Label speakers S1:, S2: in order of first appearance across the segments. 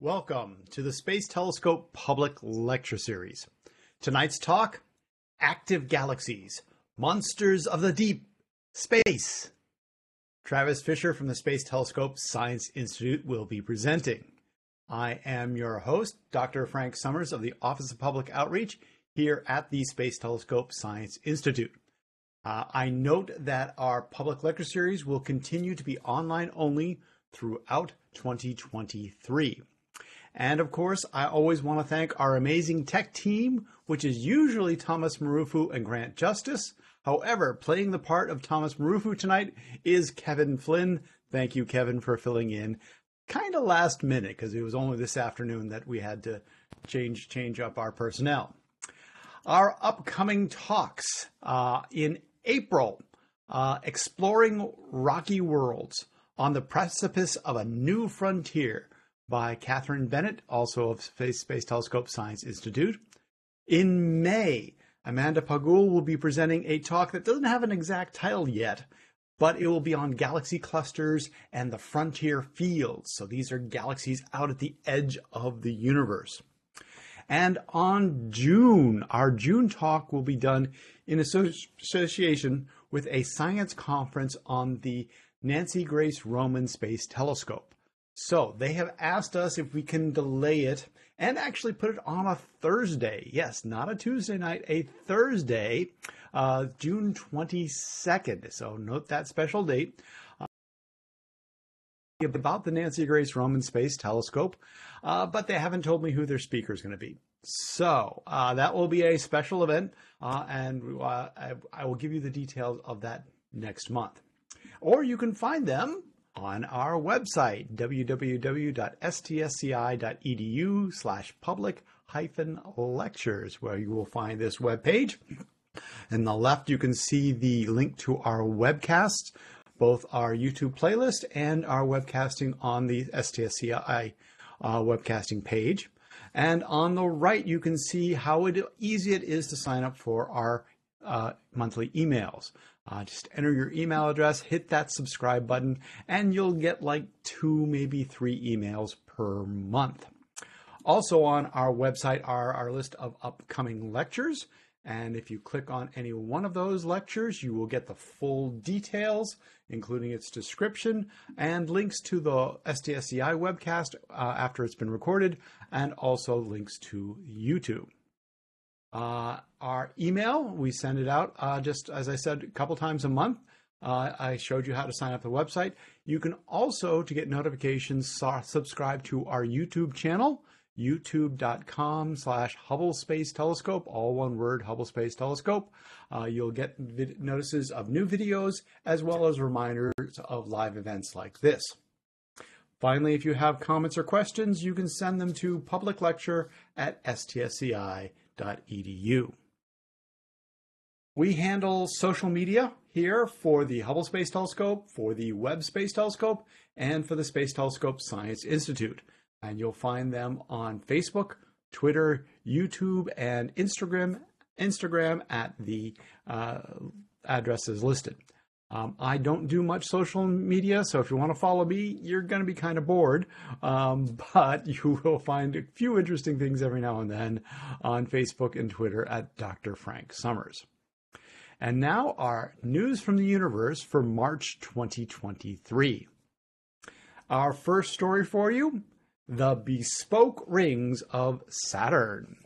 S1: Welcome to the Space Telescope Public Lecture Series. Tonight's talk Active Galaxies, Monsters of the Deep, Space. Travis Fischer from the Space Telescope Science Institute will be presenting. I am your host, Dr. Frank Summers of the Office of Public Outreach here at the Space Telescope Science Institute. Uh, I note that our public lecture series will continue to be online only throughout 2023. And of course, I always want to thank our amazing tech team, which is usually Thomas Marufu and Grant Justice. However, playing the part of Thomas Marufu tonight is Kevin Flynn. Thank you, Kevin, for filling in kind of last minute because it was only this afternoon that we had to change change up our personnel. Our upcoming talks uh, in April, uh, exploring rocky worlds on the precipice of a new frontier by Catherine Bennett, also of Space, Space Telescope Science Institute. In May, Amanda Pagul will be presenting a talk that doesn't have an exact title yet, but it will be on galaxy clusters and the frontier fields. So these are galaxies out at the edge of the universe. And on June, our June talk will be done in association with a science conference on the Nancy Grace Roman Space Telescope. So they have asked us if we can delay it and actually put it on a Thursday. Yes, not a Tuesday night, a Thursday, uh, June 22nd. So note that special date. Uh, about the Nancy Grace Roman Space Telescope, uh, but they haven't told me who their speaker is going to be. So uh, that will be a special event, uh, and uh, I, I will give you the details of that next month. Or you can find them on our website, www.stsci.edu slash public hyphen lectures, where you will find this web page. In the left, you can see the link to our webcast, both our YouTube playlist and our webcasting on the STSCI uh, webcasting page. And on the right, you can see how it, easy it is to sign up for our uh, monthly emails. Uh, just enter your email address, hit that subscribe button, and you'll get like two, maybe three emails per month. Also on our website are our list of upcoming lectures. And if you click on any one of those lectures, you will get the full details, including its description and links to the STSCI webcast uh, after it's been recorded, and also links to YouTube. Uh, our email, we send it out uh, just as I said, a couple times a month. Uh, I showed you how to sign up the website. You can also, to get notifications, subscribe to our YouTube channel, youtube.com slash Hubble Space Telescope, all one word, Hubble Space Telescope. Uh, you'll get vid- notices of new videos as well as reminders of live events like this. Finally, if you have comments or questions, you can send them to public lecture at stsci.com edu. We handle social media here for the Hubble Space Telescope, for the Webb Space Telescope, and for the Space Telescope Science Institute. And you'll find them on Facebook, Twitter, YouTube, and Instagram. Instagram at the uh, addresses listed. Um, I don't do much social media, so if you want to follow me, you're going to be kind of bored. Um, but you will find a few interesting things every now and then on Facebook and Twitter at Dr. Frank Summers. And now our news from the universe for March 2023. Our first story for you the bespoke rings of Saturn.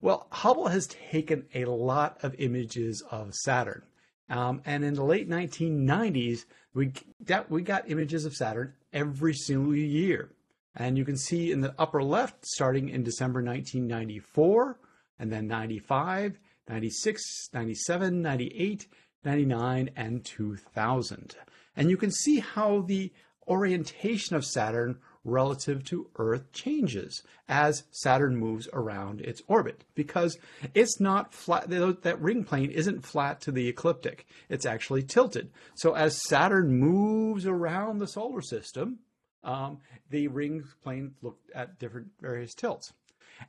S1: Well, Hubble has taken a lot of images of Saturn. Um, and in the late 1990s, we got, we got images of Saturn every single year. And you can see in the upper left, starting in December 1994, and then 95, 96, 97, 98, 99, and 2000. And you can see how the orientation of Saturn relative to Earth changes as Saturn moves around its orbit because it's not flat. That ring plane isn't flat to the ecliptic. It's actually tilted. So as Saturn moves around the solar system, um, the ring plane looked at different various tilts.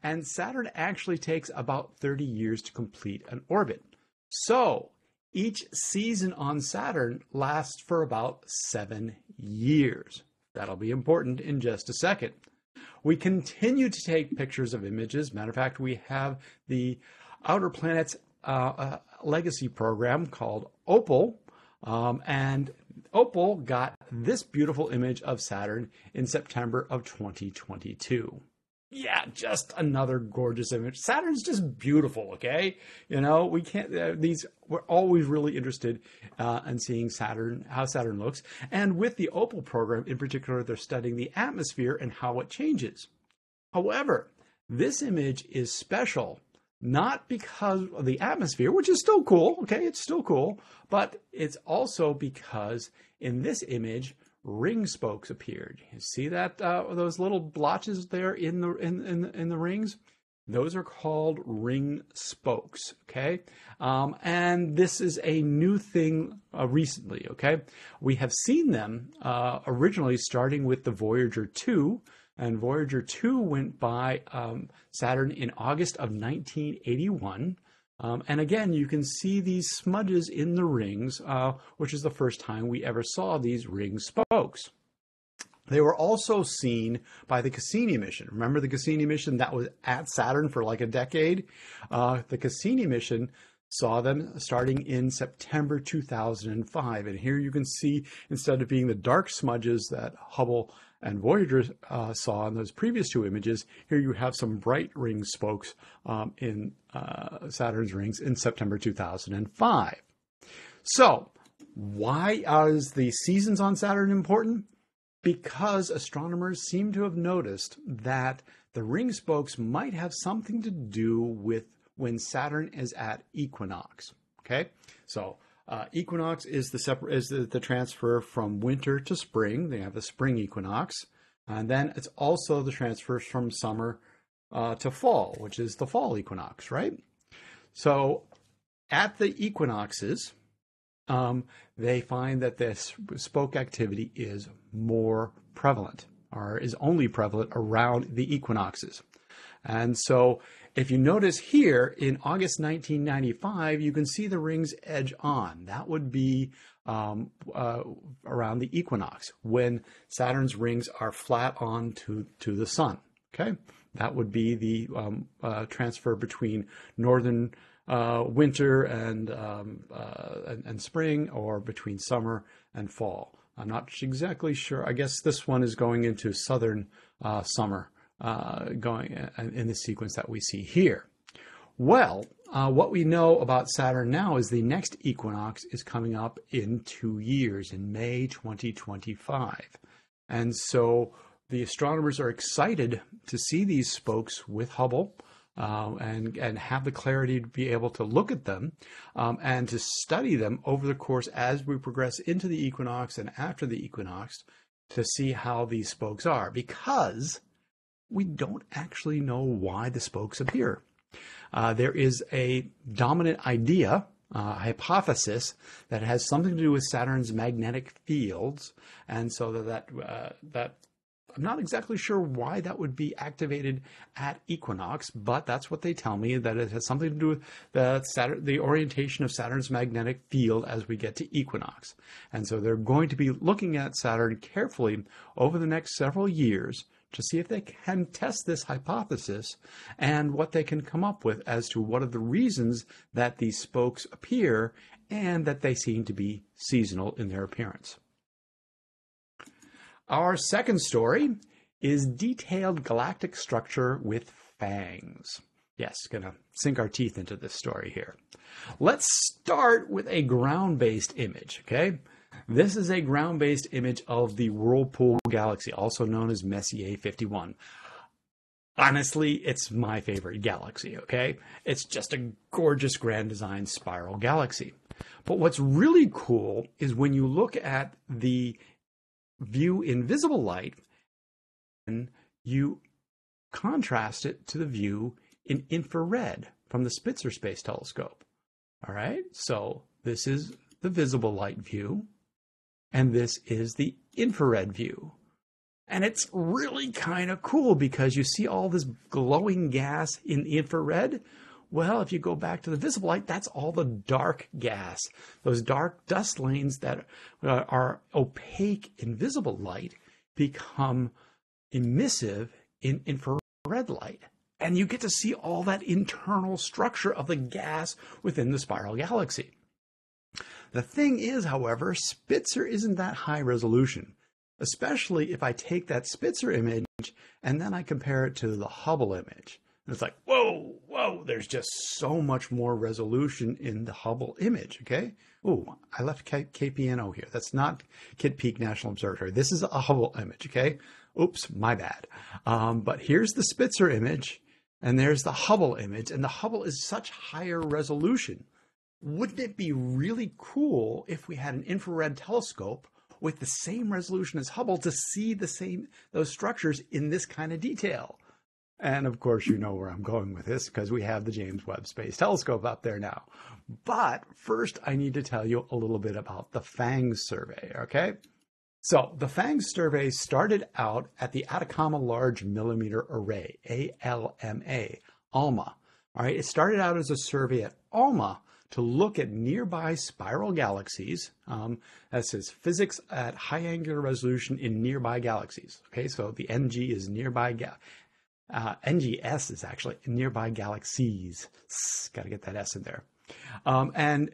S1: And Saturn actually takes about 30 years to complete an orbit. So Each season on Saturn lasts for about seven years. That'll be important in just a second. We continue to take pictures of images. Matter of fact, we have the Outer Planets uh, uh, Legacy program called Opal. Um, and Opal got this beautiful image of Saturn in September of 2022 yeah, just another gorgeous image. Saturn's just beautiful. Okay, you know we can't. Uh, these we're always really interested uh, in seeing Saturn, how Saturn looks, and with the Opal program in particular, they're studying the atmosphere and how it changes. However, this image is special not because of the atmosphere, which is still cool. Okay, it's still cool, but it's also because in this image ring spokes appeared. You see that uh, those little blotches there in the in, in in the rings? Those are called ring spokes. Okay, um, and this is a new thing uh, recently. Okay, we have seen them uh, originally starting with the Voyager 2. And Voyager 2 went by um, Saturn in August of 1981. Um, and again, you can see these smudges in the rings, uh, which is the first time we ever saw these ring spokes. They were also seen by the Cassini mission. Remember the Cassini mission that was at Saturn for like a decade? Uh, the Cassini mission saw them starting in September 2005. And here you can see, instead of being the dark smudges that Hubble and Voyager uh, saw in those previous two images, here you have some bright ring spokes um, in uh, Saturn's rings in September 2005. So, why is the seasons on Saturn important? Because astronomers seem to have noticed that the ring spokes might have something to do with when Saturn is at equinox. Okay, so uh, equinox is the is the, the transfer from winter to spring. They have the spring equinox, and then it's also the transfer from summer uh, to fall, which is the fall equinox, right? So at the equinoxes, um, they find that this spoke activity is more prevalent or is only prevalent around the equinoxes. And so if you notice here in August 1995, you can see the rings edge on. That would be um, uh, around the equinox when Saturn's rings are flat on to, to the sun. Okay, that would be the um, uh, transfer between northern uh, winter and, um, uh, and, and spring, or between summer and fall. I'm not exactly sure. I guess this one is going into southern uh, summer uh, going uh, in the sequence that we see here. Well, uh, what we know about Saturn now is the next equinox is coming up in two years, in May 2025. And so the astronomers are excited to see these spokes with Hubble. Uh, and and have the clarity to be able to look at them um, and to study them over the course as we progress into the equinox and after the equinox to see how these spokes are because we don't actually know why the spokes appear. Uh, there is a dominant idea, uh, hypothesis, that has something to do with Saturn's magnetic fields, and so that that, uh, that I'm not exactly sure why that would be activated at equinox, but that's what they tell me that it has something to do with the Saturn, the orientation of Saturn's magnetic field as we get to equinox. And so they're going to be looking at Saturn carefully over the next several years to see if they can test this hypothesis and what they can come up with as to what are the reasons that these spokes appear and that they seem to be seasonal in their appearance. Our second story is detailed galactic structure with fangs. Yes, gonna sink our teeth into this story here. Let's start with a ground based image, okay? This is a ground-based image of the Whirlpool galaxy, also known as Messier 51. Honestly, it's my favorite galaxy, okay? It's just a gorgeous grand design spiral galaxy. But what's really cool is when you look at the view in visible light and you contrast it to the view in infrared from the Spitzer Space Telescope. All right, so this is the visible light view and this is the infrared view. And it's really kind of cool because you see all this glowing gas in the infrared. Well, if you go back to the visible light, that's all the dark gas, those dark dust lanes that uh, are opaque in visible light become emissive in infrared light. And you get to see all that internal structure of the gas within the spiral galaxy. The thing is, however, Spitzer isn't that high resolution, especially if I take that Spitzer image and then I compare it to the Hubble image. And it's like, whoa, whoa, there's just so much more resolution in the Hubble image, okay? Ooh, I left K- KPNO here. That's not Kitt Peak National Observatory. This is a Hubble image, okay? Oops, my bad. Um, but here's the Spitzer image, and there's the Hubble image, and the Hubble is such higher resolution. Wouldn't it be really cool if we had an infrared telescope with the same resolution as Hubble to see the same those structures in this kind of detail? And of course, you know where I'm going with this because we have the James Webb Space Telescope up there now. But first, I need to tell you a little bit about the PHANGS survey, okay? So the PHANGS survey started out at the Atacama Large Millimeter Array, ALMA, ALMA. All right, it started out as a survey at ALMA to look at nearby spiral galaxies. Um, that says physics at high angular resolution in nearby galaxies. Okay, so the NG is nearby ga- uh, NGS is actually nearby galaxies. Got to get that S in there. Um, and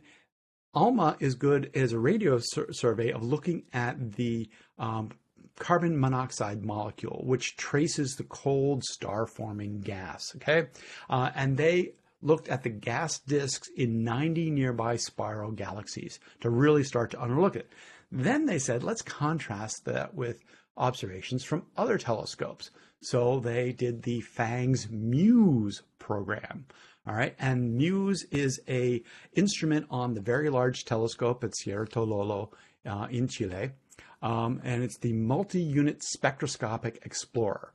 S1: ALMA is good as a radio sur- survey of looking at the um, carbon monoxide molecule, which traces the cold star forming gas. Okay. Uh, and they looked at the gas disks in 90 nearby spiral galaxies to really start to underlook it. Then they said, let's contrast that with observations from other telescopes. So they did the PHANGS MUSE program. All right, and MUSE is a instrument on the Very Large Telescope at Cerro Tololo uh, in Chile, um, and it's the Multi-Unit Spectroscopic Explorer.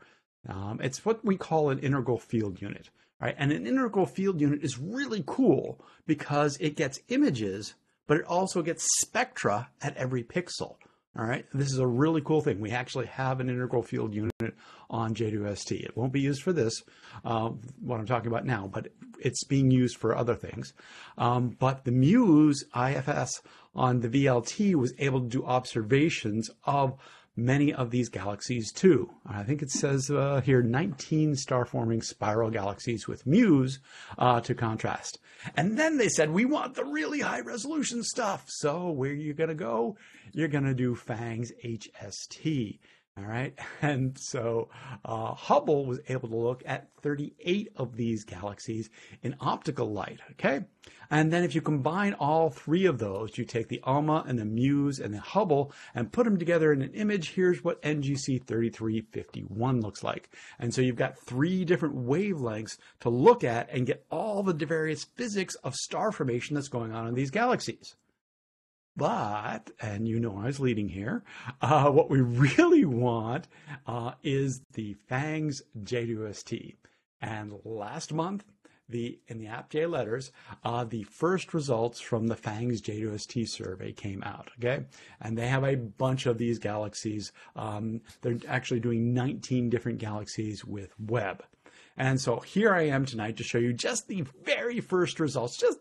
S1: Um, it's what we call an integral field unit. Right? And an integral field unit is really cool because it gets images, but it also gets spectra at every pixel. All right, this is a really cool thing. We actually have an integral field unit on JWST. It won't be used for this, uh, what I'm talking about now, but it's being used for other things. Um, but the MUSE IFS on the VLT was able to do observations of many of these galaxies too. I think it says uh, here 19 star forming spiral galaxies with MUSE uh, to contrast. And then they said, we want the really high resolution stuff. So where are you going to go? You're going to do PHANGS HST. All right. And so uh, Hubble was able to look at 38 of these galaxies in optical light. Okay. And then if you combine all three of those, you take the ALMA and the MUSE and the Hubble and put them together in an image. Here's what NGC 3351 looks like. And so you've got three different wavelengths to look at and get all the various physics of star formation that's going on in these galaxies. But, and you know I was leading here, uh, what we really want uh, is the PHANGS JWST. And last month, the in the APJ letters, uh, the first results from the PHANGS JWST survey came out. Okay, and they have a bunch of these galaxies. Um, they're actually doing 19 different galaxies with Webb. And so here I am tonight to show you just the very first results, just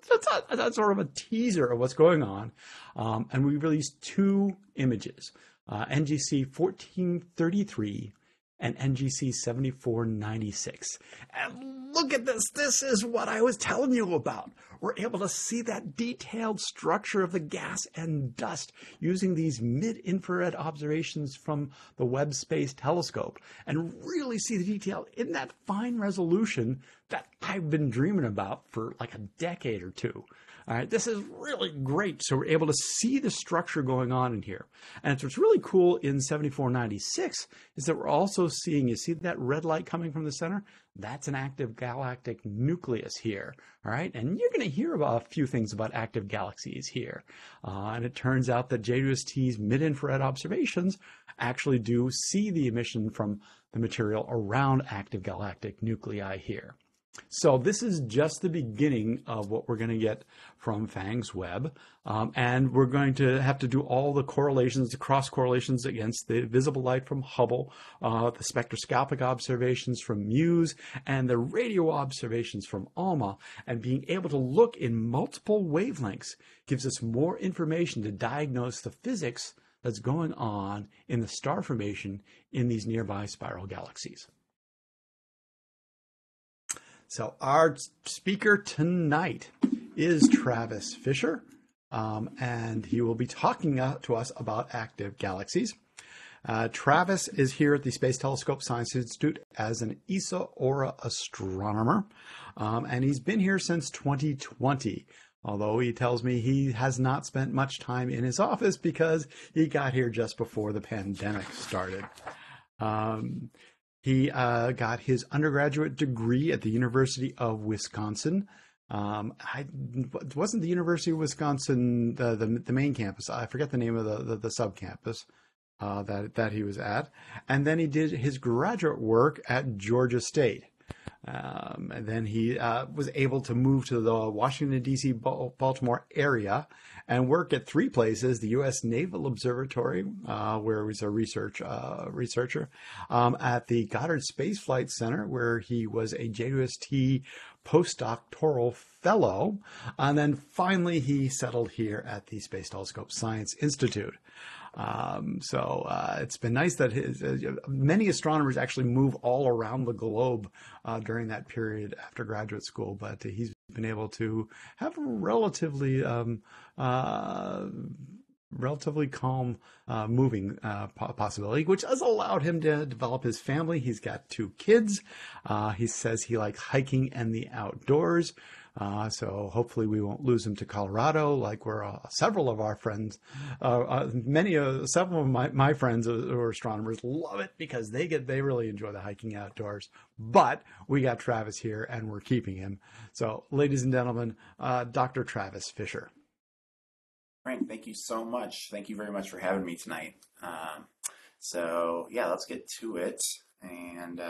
S1: that's, sort of a teaser of what's going on. Um, and we released two images, uh, NGC 1433 and NGC 7496. And look at this. This is what I was telling you about. We're able to see that detailed structure of the gas and dust using these mid-infrared observations from the Webb Space Telescope and really see the detail in that fine resolution that I've been dreaming about for like a decade or two. All right, this is really great. So we're able to see the structure going on in here. And what's really cool in 7496 is that we're also seeing, you see that red light coming from the center? That's an active galactic nucleus here. All right, and you're going to hear about a few things about active galaxies here. Uh, and it turns out that JWST's mid-infrared observations actually do see the emission from the material around active galactic nuclei here. So this is just the beginning of what we're going to get from PHANGS Webb. Um, and we're going to have to do all the correlations, the cross correlations against the visible light from Hubble, uh, the spectroscopic observations from MUSE, and the radio observations from ALMA. And being able to look in multiple wavelengths gives us more information to diagnose the physics that's going on in the star formation in these nearby spiral galaxies. So our speaker tonight is Travis Fischer, um, and he will be talking uh, to us about active galaxies. Uh, Travis is here at the Space Telescope Science Institute as an ESA Aura astronomer, um, and he's been here since 2020. Although he tells me he has not spent much time in his office because he got here just before the pandemic started. Um, he uh, got his undergraduate degree at the University of Wisconsin. Um, I wasn't the University of Wisconsin the, the, the main campus. I forget the name of the the, the sub campus uh, that that he was at, and then he did his graduate work at Georgia State. Um, and then he uh, was able to move to the Washington, D.C., Baltimore area and work at three places the U.S. Naval Observatory, uh, where he was a research uh, researcher, um, at the Goddard Space Flight Center, where he was a JWST postdoctoral fellow. And then finally, he settled here at the Space Telescope Science Institute. Um, so uh, it's been nice that his, uh, many astronomers actually move all around the globe uh, during that period after graduate school, but he's been able to have a relatively um, uh, relatively calm uh, moving uh, possibility, which has allowed him to develop his family. He's got two kids. Uh, he says he likes hiking and the outdoors. Uh, so hopefully we won't lose him to Colorado, like where uh, several of our friends, uh, uh many of several of my, my friends who are astronomers love it because they get they really enjoy the hiking outdoors. But we got Travis here and we're keeping him. So, ladies and gentlemen, uh, Dr. Travis Fischer.
S2: Frank, thank you so much. Thank you very much for having me tonight. Um, so yeah, let's get to it and.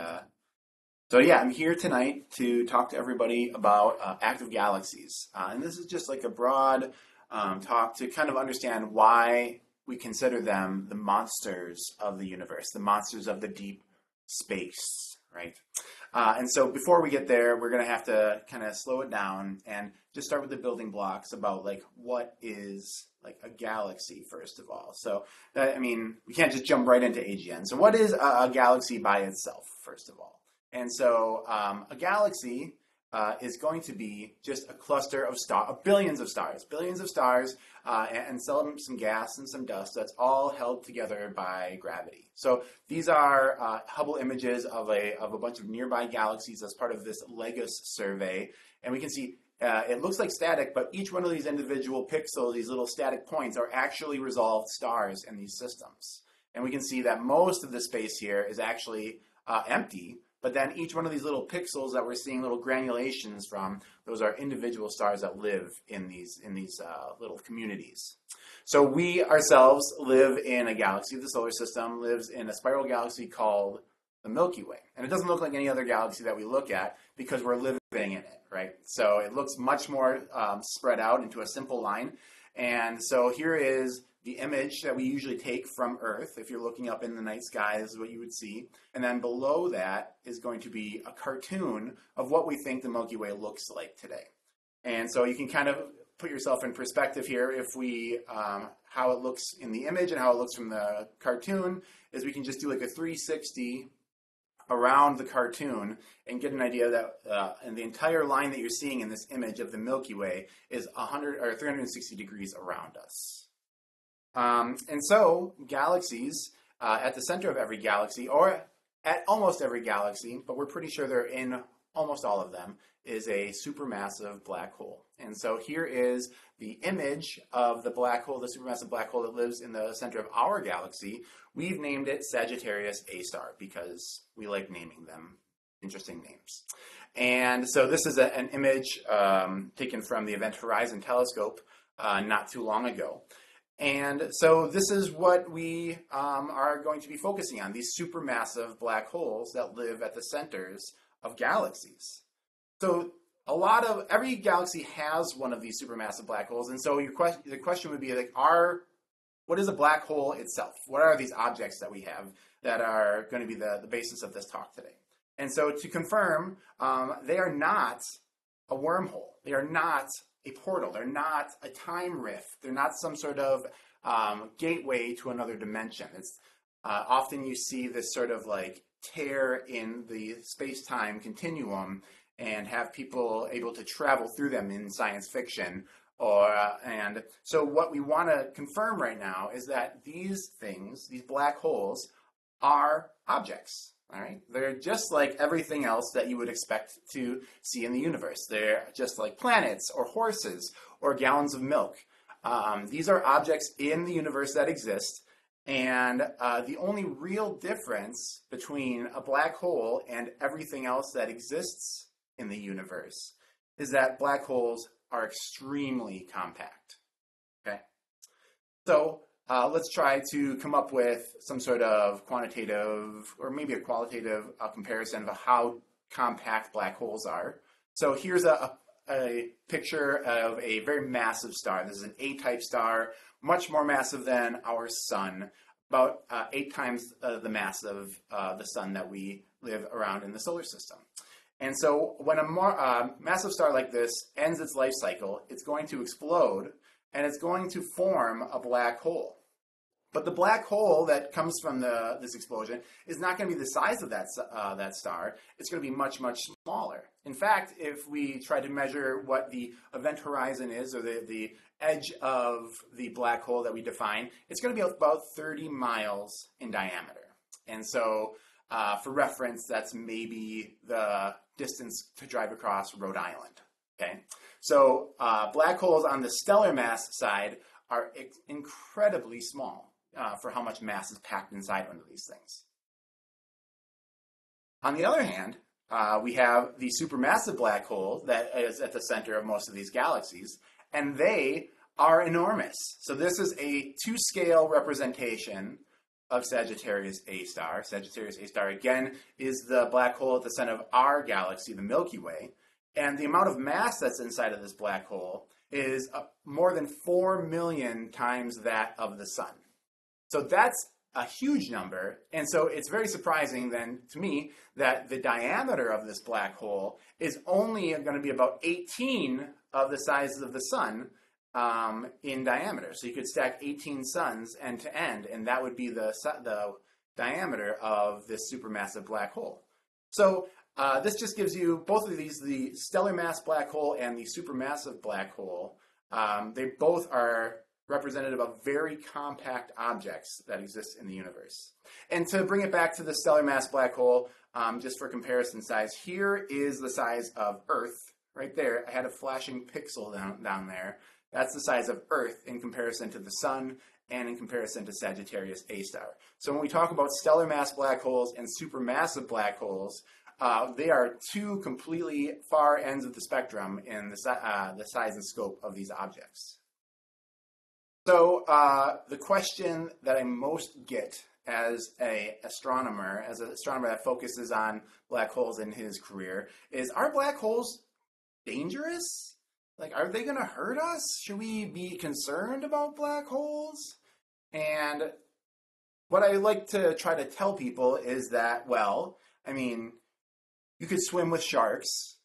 S2: Uh, so yeah, I'm here tonight to talk to everybody about uh, active galaxies, uh, and this is just like a broad um, talk to kind of understand why we consider them the monsters of the universe, the monsters of the deep space, right? Uh, and so before we get there, we're going to have to kind of slow it down and just start with the building blocks about like what is like a galaxy first of all. So I mean, we can't just jump right into AGN. So what is a, a galaxy by itself first of all? And so um, a galaxy uh, is going to be just a cluster of star, of billions of stars, billions of stars, uh, and, and some, some gas and some dust that's all held together by gravity. So these are uh, Hubble images of a, of a bunch of nearby galaxies as part of this LEGUS survey. And we can see uh, it looks like static, but each one of these individual pixels, these little static points, are actually resolved stars in these systems. And we can see that most of the space here is actually uh, empty, but then each one of these little pixels that we're seeing little granulations from, those are individual stars that live in these, in these uh, little communities. So we ourselves live in a galaxy, of the solar system lives in a spiral galaxy called the Milky Way. And it doesn't look like any other galaxy that we look at because we're living in it, right? So it looks much more um, spread out into a simple line. And so here is the image that we usually take from Earth, if you're looking up in the night sky, is what you would see. And then below that is going to be a cartoon of what we think the Milky Way looks like today. And so you can kind of put yourself in perspective here if we, um, how it looks in the image and how it looks from the cartoon, is we can just do like a 360 around the cartoon and get an idea that uh, and the entire line that you're seeing in this image of the Milky Way is 100 or 360 degrees around us. Um, and so, galaxies uh, at the center of every galaxy, or at almost every galaxy, but we're pretty sure they're in almost all of them, is a supermassive black hole. And so here is the image of the black hole, the supermassive black hole that lives in the center of our galaxy. We've named it Sagittarius A star because we like naming them interesting names. And so this is a, an image um, taken from the Event Horizon Telescope uh, not too long ago. And so this is what we um, are going to be focusing on, these supermassive black holes that live at the centers of galaxies. so a lot of every galaxy has one of these supermassive black holes, and so your question the question would be like, are what is a black hole itself? What are these objects that we have that are going to be the, the basis of this talk today? And so to confirm, um, they are not a wormhole. They are not a portal. They're not a time rift. They're not some sort of um, gateway to another dimension. It's uh, often you see this sort of like tear in the space-time continuum and have people able to travel through them in science fiction or, uh, and so what we want to confirm right now is that these things, these black holes, are objects. All right, they're just like everything else that you would expect to see in the universe. They're just like planets or horses or gallons of milk. Um, these are objects in the universe that exist, and uh, the only real difference between a black hole and everything else that exists in the universe is that black holes are extremely compact. Okay, so uh, let's try to come up with some sort of quantitative or maybe a qualitative uh, comparison of how compact black holes are. So here's a, a, picture of a very massive star. This is an A-type star, much more massive than our sun, about uh, eight times uh, the mass of uh, the sun that we live around in the solar system. And so when a more, uh, massive star like this ends its life cycle, it's going to explode and it's going to form a black hole. But the black hole that comes from the, this explosion is not going to be the size of that, uh, that star. It's going to be much, much smaller. In fact, if we try to measure what the event horizon is, or the, the edge of the black hole that we define, it's going to be about 30 miles in diameter. And so, uh, for reference, that's maybe the distance to drive across Rhode Island. Okay, so uh, black holes on the stellar mass side are incredibly small uh, for how much mass is packed inside one of these things. On the other hand, uh, we have the supermassive black hole that is at the center of most of these galaxies, and they are enormous. So this is a to-scale representation of Sagittarius A star. Sagittarius A star, again, is the black hole at the center of our galaxy, the Milky Way. And the amount of mass that's inside of this black hole is uh, more than 4 million times that of the sun. So that's a huge number. And so it's very surprising then to me that the diameter of this black hole is only going to be about 18 of the sizes of the sun, um, in diameter. So you could stack 18 suns end to end, and that would be the, the diameter of this supermassive black hole. So uh, this just gives you both of these, the stellar mass black hole and the supermassive black hole. Um, they both are representative of very compact objects that exist in the universe. And to bring it back to the stellar mass black hole, um, just for comparison size, here is the size of Earth, right there. I had a flashing pixel down, down there. That's the size of Earth in comparison to the Sun and in comparison to Sagittarius A star. So when we talk about stellar mass black holes and supermassive black holes, uh, they are two completely far ends of the spectrum in the, uh, the size and scope of these objects. So uh, the question that I most get as a astronomer, as an astronomer that focuses on black holes in his career, is are black holes dangerous? like, are they going to hurt us? Should we be concerned about black holes? And what I like to try to tell people is that, well, I mean, you could swim with sharks,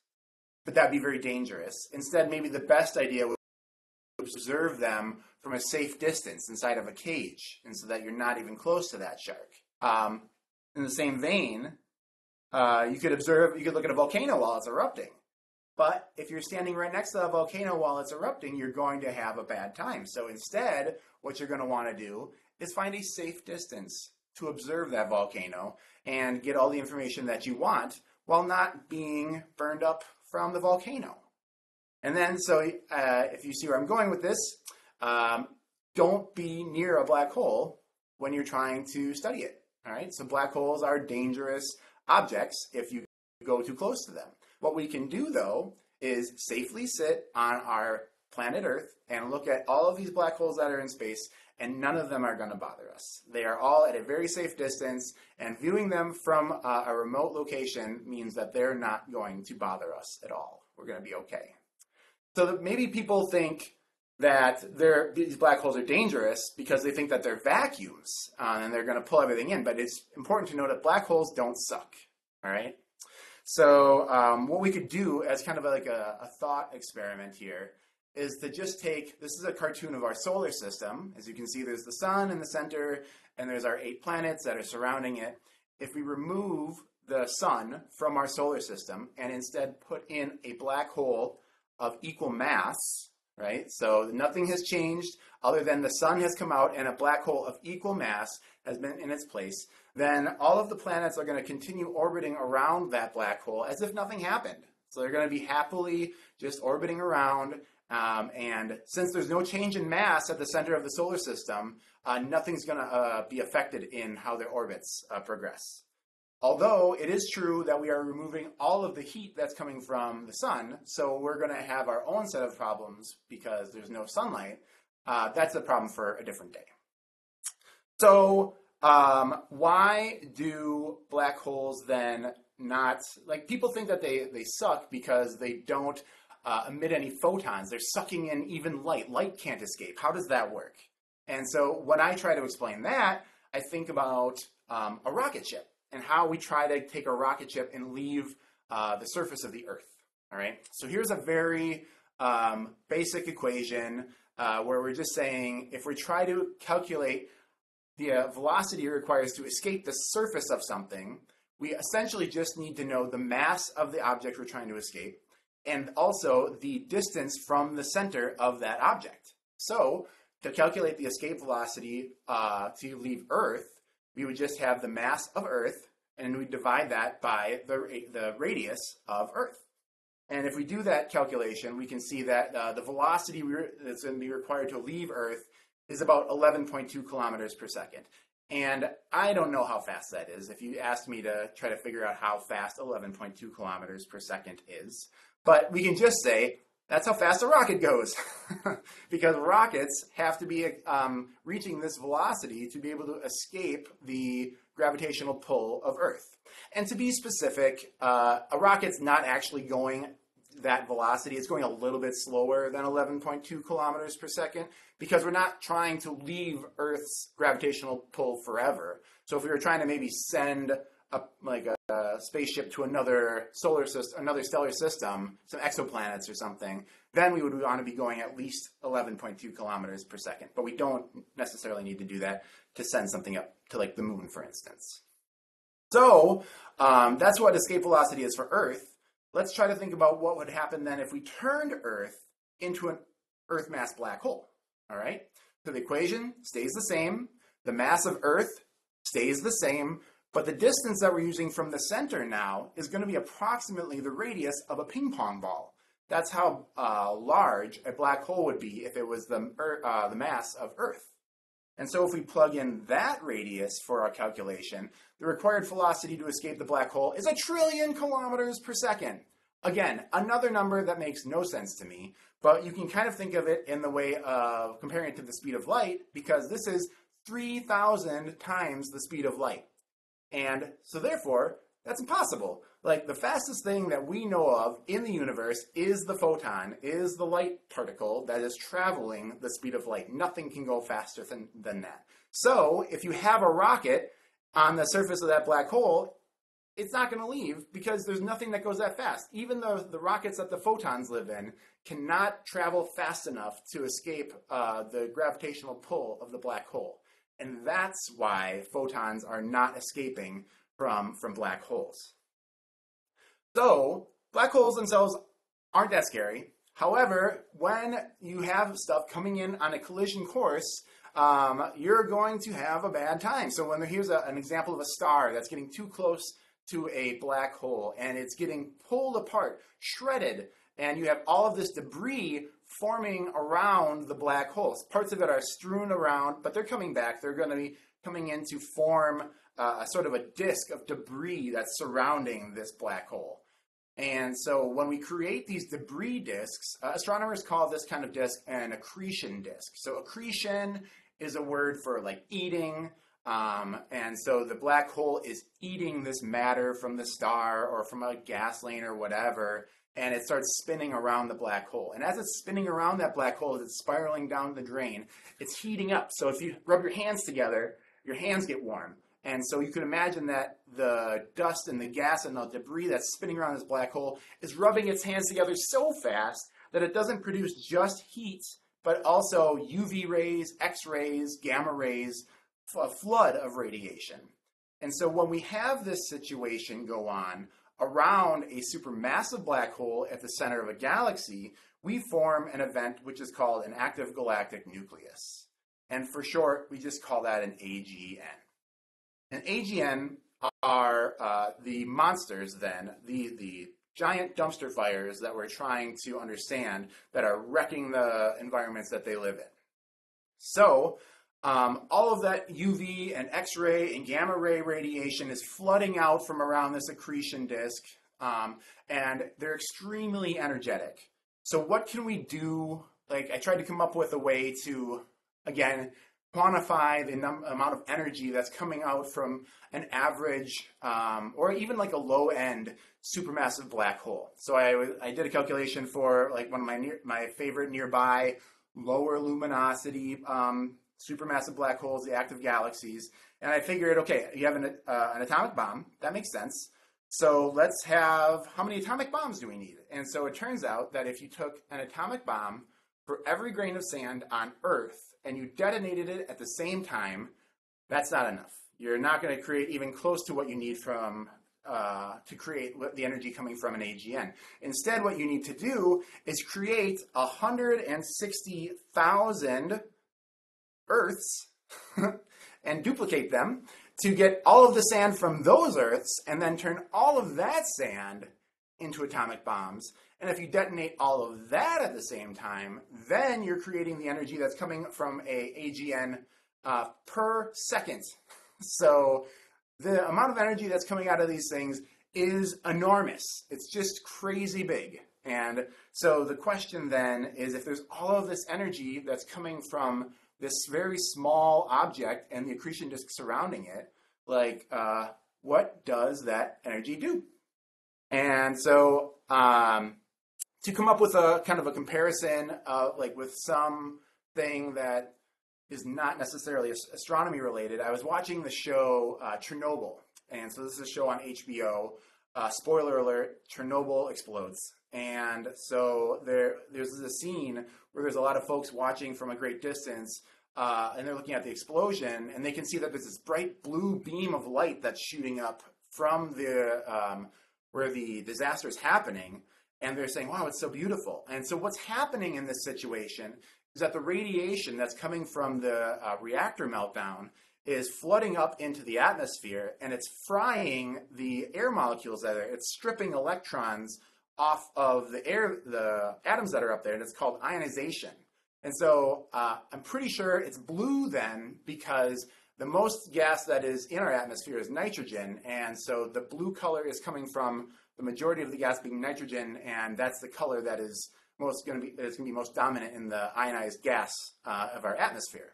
S2: but that'd be very dangerous. Instead, maybe the best idea would be to observe them from a safe distance inside of a cage, and so that you're not even close to that shark. Um, in the same vein, uh, you could observe, you could look at a volcano while it's erupting. But if you're standing right next to the volcano while it's erupting, you're going to have a bad time. So instead, what you're going to want to do is find a safe distance to observe that volcano and get all the information that you want while not being burned up from the volcano. And then, so uh, if you see where I'm going with this, um, don't be near a black hole when you're trying to study it. All right, so black holes are dangerous objects if you go too close to them. What we can do though is safely sit on our planet Earth and look at all of these black holes that are in space and none of them are going to bother us. They are all at a very safe distance, and viewing them from uh, a remote location means that they're not going to bother us at all. We're going to be okay. So maybe people think that these black holes are dangerous because they think that they're vacuums uh, and they're going to pull everything in. But it's important to know that black holes don't suck. All right. So um, what we could do as kind of like a, a thought experiment here is to just take, this is a cartoon of our solar system. As you can see, there's the sun in the center, and there's our eight planets that are surrounding it. If we remove the sun from our solar system and instead put in a black hole of equal mass, right? So nothing has changed other than the sun has come out and a black hole of equal mass has been in its place, then all of the planets are going to continue orbiting around that black hole as if nothing happened. So they're going to be happily just orbiting around. Um, and since there's no change in mass at the center of the solar system, uh, nothing's going to uh, be affected in how their orbits uh, progress. Although it is true that we are removing all of the heat that's coming from the sun, so we're going to have our own set of problems because there's no sunlight. Uh, that's a problem for a different day. So, um, why do black holes then not like people think that they they suck because they don't uh, emit any photons? They're sucking in even light. Light can't escape. How does that work? And so, when I try to explain that, I think about um, a rocket ship and how we try to take a rocket ship and leave uh, the surface of the Earth. All right. So here's a very um, basic equation uh, where we're just saying if we try to calculate the uh, velocity it requires to escape the surface of something, we essentially just need to know the mass of the object we're trying to escape and also the distance from the center of that object. So to calculate the escape velocity uh, to leave Earth, we would just have the mass of Earth, and we divide that by the, the radius of Earth. And if we do that calculation, we can see that uh, the velocity that's going to be required to leave Earth is about 11.2 kilometers per second. And I don't know how fast that is. If you asked me to try to figure out how fast 11.2 kilometers per second is, but we can just say that's how fast a rocket goes. because rockets have to be um, reaching this velocity to be able to escape the gravitational pull of Earth. And to be specific, uh, a rocket's not actually going that velocity. It's going a little bit slower than 11.2 kilometers per second because we're not trying to leave Earth's gravitational pull forever. So if we were trying to maybe send a, like a, a, spaceship to another solar system, another stellar system, some exoplanets or something, then we would want to be going at least 11.2 kilometers per second. But we don't necessarily need to do that to send something up to like the moon, for instance. So um, that's what escape velocity is for Earth. Let's try to think about what would happen then if we turned Earth into an Earth mass black hole. All right. So the equation stays the same. The mass of Earth stays the same. But the distance that we're using from the center now is going to be approximately the radius of a ping pong ball. That's how uh, large a black hole would be if it was the, uh, the mass of Earth. And so if we plug in that radius for our calculation, the required velocity to escape the black hole is a trillion kilometers per second. Again, another number that makes no sense to me, but you can kind of think of it in the way of comparing it to the speed of light because this is 3,000 times the speed of light. And so therefore, that's impossible. Like the fastest thing that we know of in the universe is the photon, is the light particle that is traveling the speed of light. Nothing can go faster than, than that. So if you have a rocket on the surface of that black hole, it's not going to leave because there's nothing that goes that fast. Even though the rockets that the photons live in cannot travel fast enough to escape uh, the gravitational pull of the black hole. And that's why photons are not escaping from, from black holes. So, black holes themselves aren't that scary. However, when you have stuff coming in on a collision course, um, you're going to have a bad time. So when here's a, an example of a star that's getting too close to a black hole and it's getting pulled apart, shredded, and you have all of this debris forming around the black holes. Parts of it are strewn around, but they're coming back. They're going to be coming in to form uh, a sort of a disk of debris that's surrounding this black hole. And so when we create these debris disks, uh, astronomers call this kind of disk an accretion disk. So accretion is a word for like eating. Um, and so the black hole is eating this matter from the star or from a gas lane or whatever, and it starts spinning around the black hole. And as it's spinning around that black hole, as it's spiraling down the drain, it's heating up. So if you rub your hands together, your hands get warm. And so you can imagine that the dust and the gas and the debris that's spinning around this black hole is rubbing its hands together so fast that it doesn't produce just heat, but also UV rays, X rays, gamma rays, a flood of radiation. And so when we have this situation go on around a supermassive black hole at the center of a galaxy, we form an event which is called an active galactic nucleus. And for short, we just call that an AGN. And AGN are uh, the monsters then, the, the giant dumpster fires that we're trying to understand that are wrecking the environments that they live in. So, um, all of that UV and X ray and gamma ray radiation is flooding out from around this accretion disk, um, and they're extremely energetic. So, what can we do? Like, I tried to come up with a way to, again, quantify the num- amount of energy that's coming out from an average um, or even like a low end supermassive black hole. So I, I did a calculation for like one of my near, my favorite nearby lower luminosity um, supermassive black holes, the active galaxies, and I figured, okay, you have an, uh, an atomic bomb. That makes sense. So let's have how many atomic bombs do we need? And so it turns out that if you took an atomic bomb for every grain of sand on Earth and you detonated it at the same time, that's not enough. You're not going to create even close to what you need from uh, to create the energy coming from an AGN. Instead, what you need to do is create 160,000 Earths and duplicate them to get all of the sand from those Earths and then turn all of that sand into atomic bombs. And if you detonate all of that at the same time, then you're creating the energy that's coming from a AGN uh, per second. So the amount of energy that's coming out of these things is enormous. It's just crazy big. And so the question then is if there's all of this energy that's coming from this very small object and the accretion disk surrounding it, like uh, what does that energy do? And so um, to come up with a kind of a comparison, uh, like with something that is not necessarily astronomy related, I was watching the show uh, Chernobyl, and so this is a show on HBO. Uh, spoiler alert: Chernobyl explodes, and so there there's a scene where there's a lot of folks watching from a great distance. Uh, and they're looking at the explosion, and they can see that there's this bright blue beam of light that's shooting up from the um, where the disaster is happening and they're saying, wow, it's so beautiful. And so what's happening in this situation is that the radiation that's coming from the uh, reactor meltdown is flooding up into the atmosphere and it's frying the air molecules that are it's stripping electrons off of the air the atoms that are up there and it's called ionization and so uh, i'm pretty sure it's blue then because the most gas that is in our atmosphere is nitrogen and so the blue color is coming from the majority of the gas being nitrogen, and that's the color that is most going to be going to be most dominant in the ionized gas uh, of our atmosphere.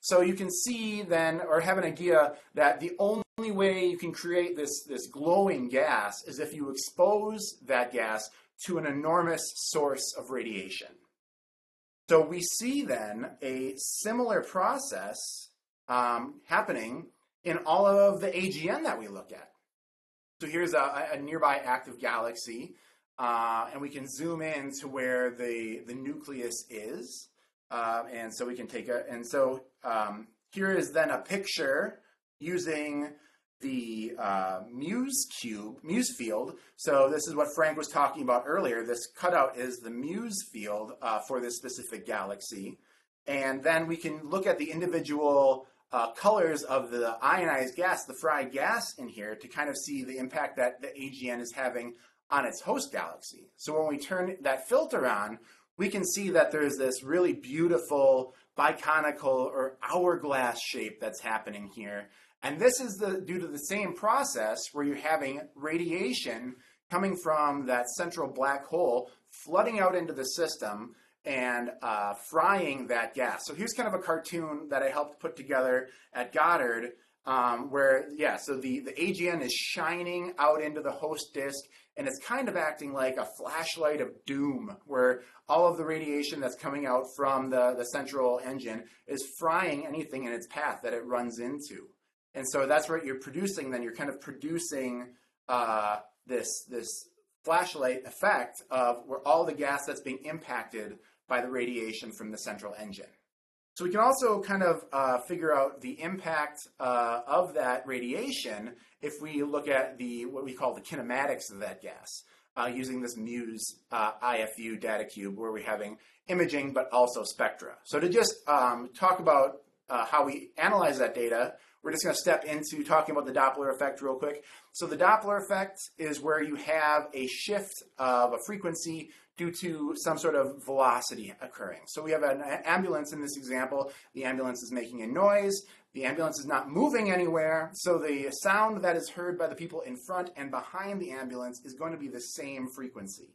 S2: So you can see then, or have an idea that the only way you can create this this glowing gas is if you expose that gas to an enormous source of radiation. So we see then a similar process um, happening in all of the AGN that we look at. So here's a, a nearby active galaxy, uh, and we can zoom in to where the, the nucleus is. Uh, and so we can take a, and so um, here is then a picture using the uh, Muse cube, Muse field. So this is what Frank was talking about earlier. This cutout is the Muse field uh, for this specific galaxy. And then we can look at the individual uh, colors of the ionized gas, the fried gas in here, to kind of see the impact that the AGN is having on its host galaxy. So when we turn that filter on, we can see that there's this really beautiful biconical or hourglass shape that's happening here. And this is the, due to the same process where you're having radiation coming from that central black hole flooding out into the system and uh, frying that gas. So here's kind of a cartoon that I helped put together at Goddard um, where, yeah, so the, the AGN is shining out into the host disk and it's kind of acting like a flashlight of doom where all of the radiation that's coming out from the, the central engine is frying anything in its path that it runs into. And so that's what you're producing then. You're kind of producing uh, this, this flashlight effect of where all the gas that's being impacted by the radiation from the central engine. So we can also kind of uh, figure out the impact uh, of that radiation if we look at the what we call the kinematics of that gas uh, using this MUSE uh, IFU data cube where we're having imaging but also spectra. So to just um, talk about uh, how we analyze that data, we're just going to step into talking about the Doppler effect real quick. So the Doppler effect is where you have a shift of a frequency due to some sort of velocity occurring. So we have an ambulance in this example. The ambulance is making a noise. The ambulance is not moving anywhere. So the sound that is heard by the people in front and behind the ambulance is going to be the same frequency.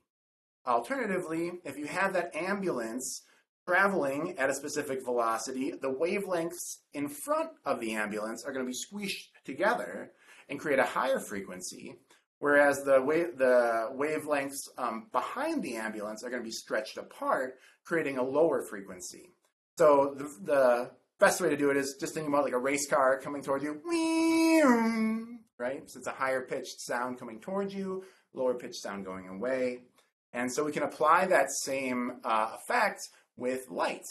S2: Alternatively, if you have that ambulance traveling at a specific velocity, the wavelengths in front of the ambulance are going to be squished together and create a higher frequency whereas the, wave, the wavelengths um, behind the ambulance are going to be stretched apart, creating a lower frequency. So the, the, best way to do it is just thinking about like a race car coming towards you, right? So it's a higher pitched sound coming towards you, lower pitched sound going away. And so we can apply that same uh, effect with light.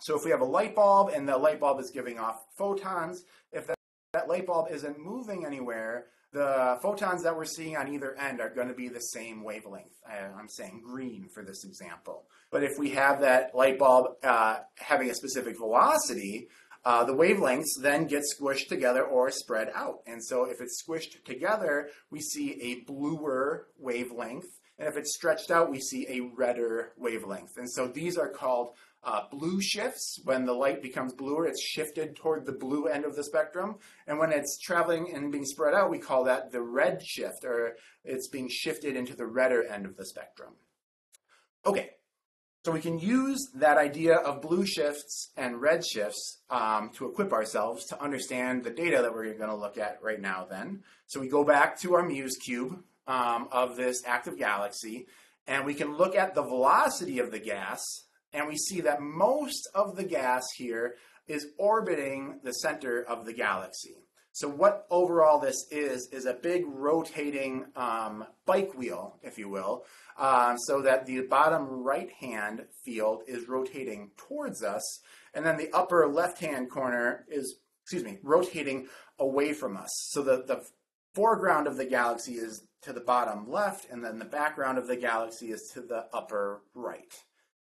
S2: So if we have a light bulb and the light bulb is giving off photons, if that, that light bulb isn't moving anywhere, the photons that we're seeing on either end are going to be the same wavelength. I'm saying green for this example. But if we have that light bulb uh, having a specific velocity, uh, the wavelengths then get squished together or spread out. And so if it's squished together, we see a bluer wavelength. And if it's stretched out, we see a redder wavelength. And so these are called uh, blue shifts. When the light becomes bluer, it's shifted toward the blue end of the spectrum. And when it's traveling and being spread out, we call that the red shift, or it's being shifted into the redder end of the spectrum. Okay, so we can use that idea of blue shifts and red shifts um, to equip ourselves to understand the data that we're going to look at right now then. So we go back to our MUSE cube um, of this active galaxy, and we can look at the velocity of the gas and we see that most of the gas here is orbiting the center of the galaxy. So what overall this is, is a big rotating um, bike wheel, if you will, uh, so that the bottom right-hand field is rotating towards us, and then the upper left-hand corner is, excuse me, rotating away from us. So the, the foreground of the galaxy is to the bottom left, and then the background of the galaxy is to the upper right.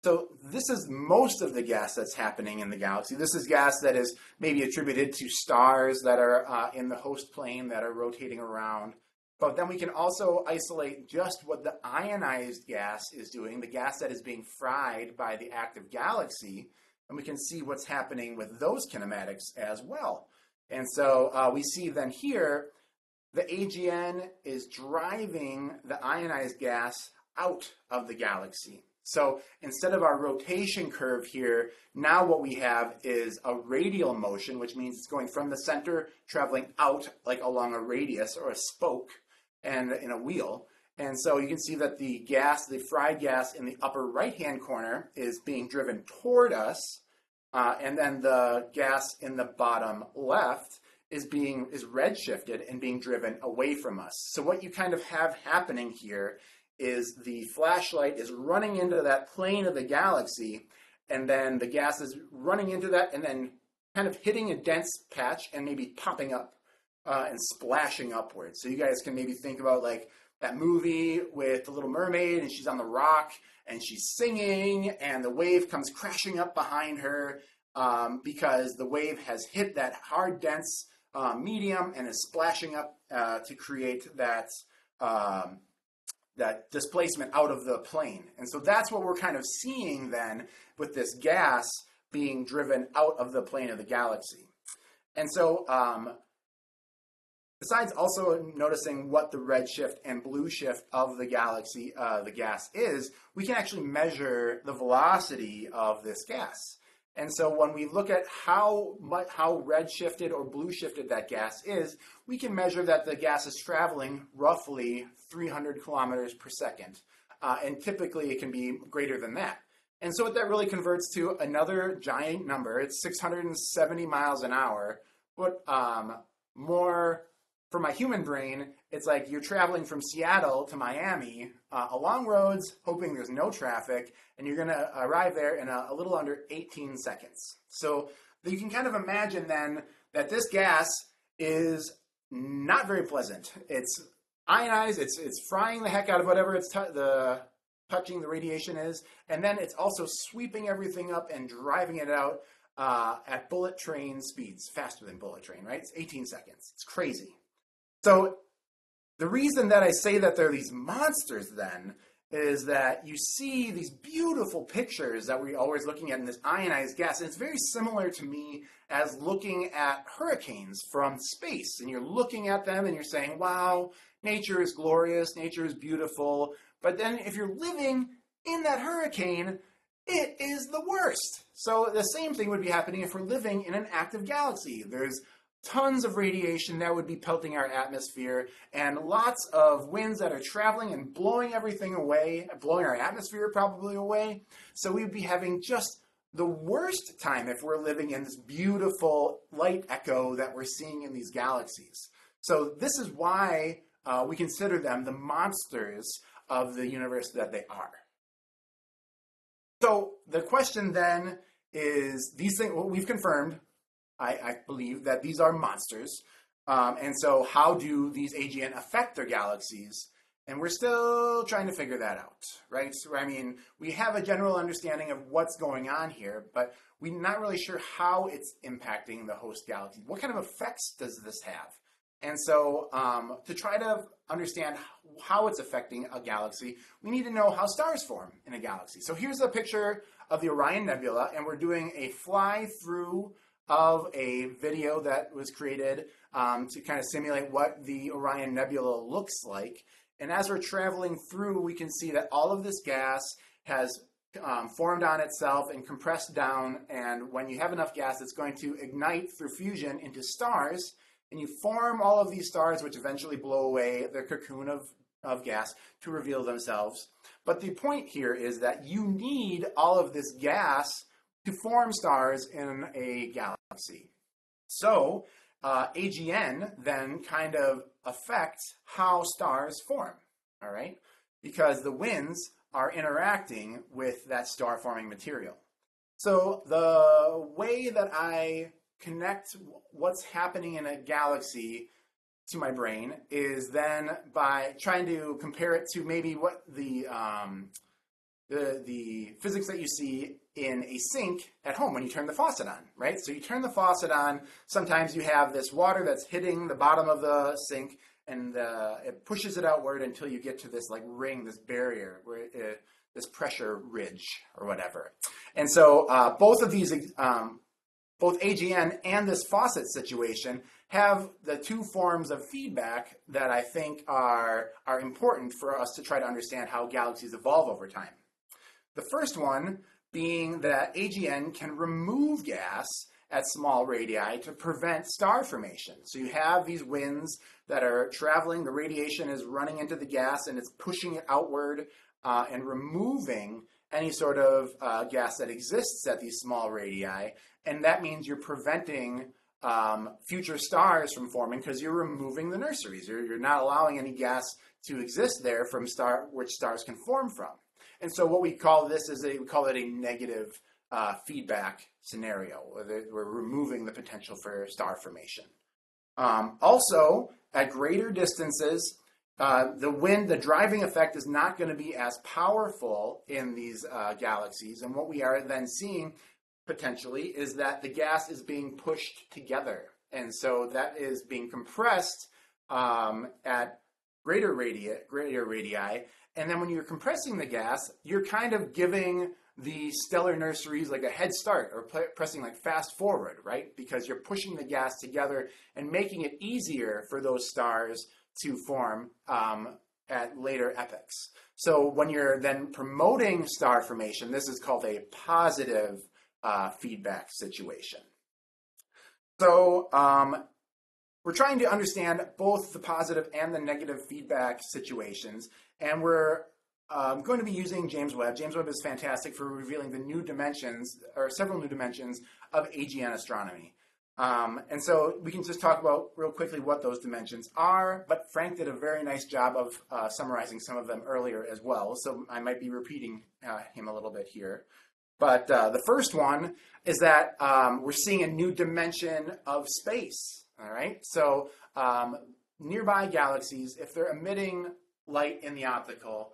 S2: So this is most of the gas that's happening in the galaxy. This is gas that is maybe attributed to stars that are uh, in the host plane that are rotating around. But then we can also isolate just what the ionized gas is doing, the gas that is being fried by the active galaxy, and we can see what's happening with those kinematics as well. And so uh, we see then here, the AGN is driving the ionized gas out of the galaxy. So instead of our rotation curve here, now what we have is a radial motion, which means it's going from the center, traveling out like along a radius or a spoke and in a wheel. And so you can see that the gas, the fried gas in the upper right-hand corner is being driven toward us. Uh, and then the gas in the bottom left is being is redshifted and being driven away from us. So what you kind of have happening here is the flashlight is running into that plane of the galaxy, and then the gas is running into that and then kind of hitting a dense patch and maybe popping up uh, and splashing upwards. So you guys can maybe think about like that movie with the Little Mermaid, and she's on the rock and she's singing, and the wave comes crashing up behind her um, because the wave has hit that hard, dense uh, medium and is splashing up uh, to create that um, that displacement out of the plane. And so that's what we're kind of seeing then with this gas being driven out of the plane of the galaxy. And so um, besides also noticing what the red shift and blue shift of the galaxy, uh, the gas is, we can actually measure the velocity of this gas. And so when we look at how much, how red shifted or blue shifted that gas is, we can measure that the gas is traveling roughly 300 kilometers per second. Uh, and typically it can be greater than that. And so what that really converts to another giant number, it's 670 miles an hour, but um, more for my human brain, it's like you're traveling from Seattle to Miami uh, along roads, hoping there's no traffic, and you're going to arrive there in a, a, little under 18 seconds. So you can kind of imagine then that this gas is not very pleasant. It's ionized, it's, it's frying the heck out of whatever it's t- the touching the radiation is, and then it's also sweeping everything up and driving it out uh, at bullet train speeds, faster than bullet train, right? It's 18 seconds. It's crazy. So the reason that I say that they're these monsters then is that you see these beautiful pictures that we're always looking at in this ionized gas. And it's very similar to me as looking at hurricanes from space. And you're looking at them and you're saying, wow, nature is glorious, nature is beautiful. But then if you're living in that hurricane, it is the worst. So the same thing would be happening if we're living in an active galaxy. There's tons of radiation that would be pelting our atmosphere and lots of winds that are traveling and blowing everything away, blowing our atmosphere probably away. So we'd be having just the worst time if we're living in this beautiful light echo that we're seeing in these galaxies. So this is why uh, we consider them the monsters of the universe that they are. So the question then is these things, well, we've confirmed I, I believe that these are monsters. Um, and so, how do these AGN affect their galaxies? And we're still trying to figure that out, right? So, I mean, we have a general understanding of what's going on here, but we're not really sure how it's impacting the host galaxy. What kind of effects does this have? And so, um, to try to understand how it's affecting a galaxy, we need to know how stars form in a galaxy. So, here's a picture of the Orion Nebula, and we're doing a fly through of a video that was created um, to kind of simulate what the Orion Nebula looks like. And as we're traveling through, we can see that all of this gas has um, formed on itself and compressed down. And when you have enough gas, it's going to ignite through fusion into stars. And you form all of these stars, which eventually blow away their cocoon of, of gas to reveal themselves. But the point here is that you need all of this gas to form stars in a galaxy. So uh, AGN then kind of affects how stars form, all right? Because the winds are interacting with that star forming material. So the way that I connect what's happening in a galaxy to my brain is then by trying to compare it to maybe what the um, the, the physics that you see in a sink at home when you turn the faucet on, right? So you turn the faucet on, sometimes you have this water that's hitting the bottom of the sink and uh, it pushes it outward until you get to this like ring, this barrier, where it, uh, this pressure ridge or whatever. And so uh, both of these, um, both AGN and this faucet situation have the two forms of feedback that I think are, are important for us to try to understand how galaxies evolve over time. The first one being that AGN can remove gas at small radii to prevent star formation. So you have these winds that are traveling, the radiation is running into the gas and it's pushing it outward uh, and removing any sort of uh, gas that exists at these small radii. And that means you're preventing um, future stars from forming because you're removing the nurseries. You're, you're not allowing any gas to exist there from star which stars can form from. And so what we call this is a, we call it a negative uh, feedback scenario. Where we're removing the potential for star formation. Um, also, at greater distances, uh, the wind, the driving effect is not going to be as powerful in these uh, galaxies. And what we are then seeing potentially is that the gas is being pushed together. And so that is being compressed um, at greater radii, greater radii and then when you're compressing the gas, you're kind of giving the stellar nurseries like a head start or pressing like fast forward, right? Because you're pushing the gas together and making it easier for those stars to form um, at later epochs. So when you're then promoting star formation, this is called a positive uh, feedback situation. So um, we're trying to understand both the positive and the negative feedback situations, and we're um, going to be using James Webb. James Webb is fantastic for revealing the new dimensions, or several new dimensions, of AGN astronomy. Um, and so we can just talk about real quickly what those dimensions are, but Frank did a very nice job of uh, summarizing some of them earlier as well, so I might be repeating uh, him a little bit here. But uh, the first one is that um, we're seeing a new dimension of space. All right, so um, nearby galaxies, if they're emitting light in the optical,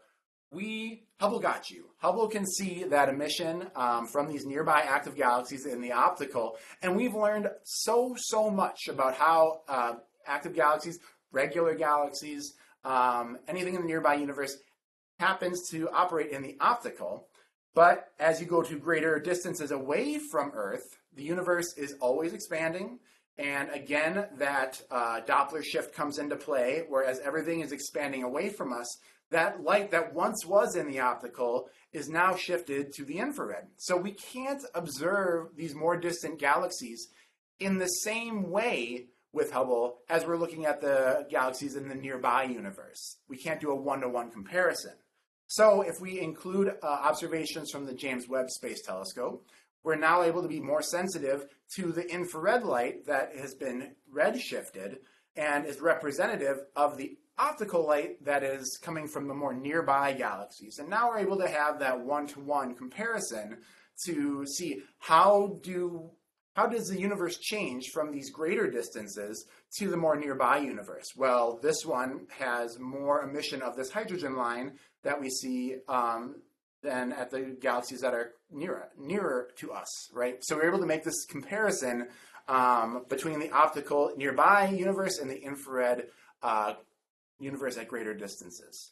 S2: we Hubble got you. Hubble can see that emission um, from these nearby active galaxies in the optical, and we've learned so so much about how uh, active galaxies, regular galaxies, um, anything in the nearby universe happens to operate in the optical. But as you go to greater distances away from Earth, the universe is always expanding. And again, that uh, Doppler shift comes into play, whereas everything is expanding away from us, that light that once was in the optical is now shifted to the infrared. So we can't observe these more distant galaxies in the same way with Hubble as we're looking at the galaxies in the nearby universe. We can't do a one to one comparison. So if we include uh, observations from the James Webb Space Telescope, we're now able to be more sensitive to the infrared light that has been redshifted and is representative of the optical light that is coming from the more nearby galaxies. And now we're able to have that one-to-one comparison to see how do how does the universe change from these greater distances to the more nearby universe? Well, this one has more emission of this hydrogen line that we see um, than at the galaxies that are nearer nearer to us, right? So we're able to make this comparison um, between the optical nearby universe and the infrared uh, universe at greater distances.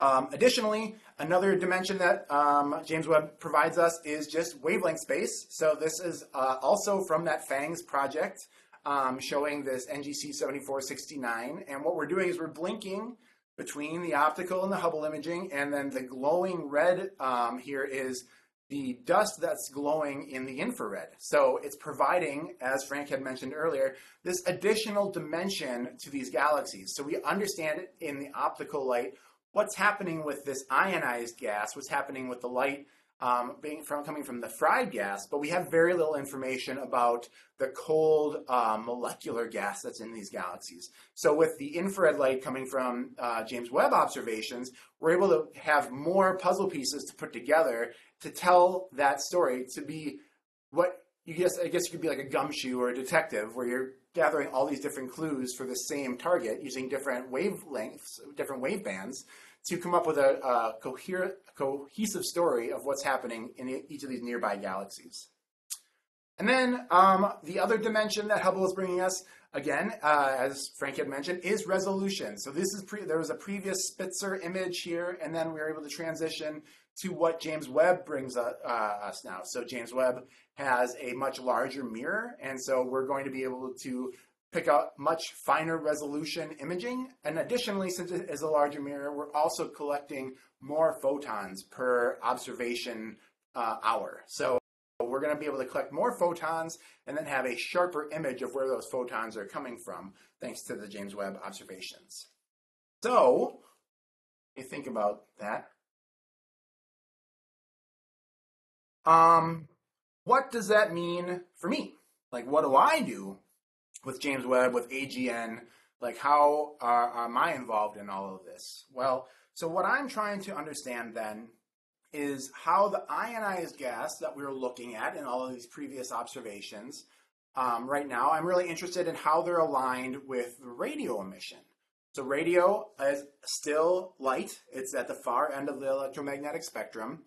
S2: Um, additionally, another dimension that um, James Webb provides us is just wavelength space. So this is uh, also from that PHANGS project um, showing this NGC 7469. And what we're doing is we're blinking between the optical and the Hubble imaging, and then the glowing red um, here is the dust that's glowing in the infrared. So it's providing, as Frank had mentioned earlier, this additional dimension to these galaxies. So we understand in the optical light what's happening with this ionized gas, what's happening with the light um, being from coming from the fried gas, but we have very little information about the cold uh, molecular gas that's in these galaxies. So with the infrared light coming from uh, James Webb observations, we're able to have more puzzle pieces to put together to tell that story to be what you guess I guess you could be like a gumshoe or a detective where you're gathering all these different clues for the same target using different wavelengths, different wave bands to come up with a, a coherent, cohesive story of what's happening in each of these nearby galaxies. And then um, the other dimension that Hubble is bringing us, again, uh, as Frank had mentioned, is resolution. So this is pre- there was a previous Spitzer image here, and then we were able to transition to what James Webb brings uh, uh, us now. So James Webb has a much larger mirror, and so we're going to be able to pick up much finer resolution imaging. And additionally, since it is a larger mirror, we're also collecting more photons per observation uh, hour. So we're going to be able to collect more photons and then have a sharper image of where those photons are coming from thanks to the James Webb observations. So, you think about that. Um, what does that mean for me? Like, what do I do with James Webb, with AGN? Like, how am I involved in all of this? Well, so what I'm trying to understand then is how the ionized gas that we were looking at in all of these previous observations, um, right now, I'm really interested in how they're aligned with the radio emission. So radio is still light. It's at the far end of the electromagnetic spectrum.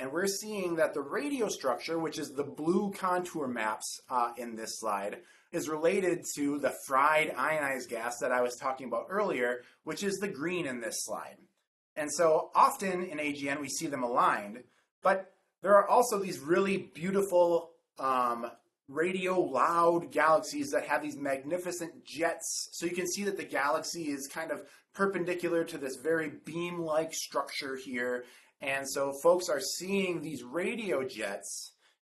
S2: And we're seeing that the radio structure, which is the blue contour maps uh, in this slide, is related to the fried ionized gas that I was talking about earlier, which is the green in this slide. And so often in AGN we see them aligned, but there are also these really beautiful um, radio loud galaxies that have these magnificent jets. So you can see that the galaxy is kind of perpendicular to this very beam like structure here. And so folks are seeing these radio jets,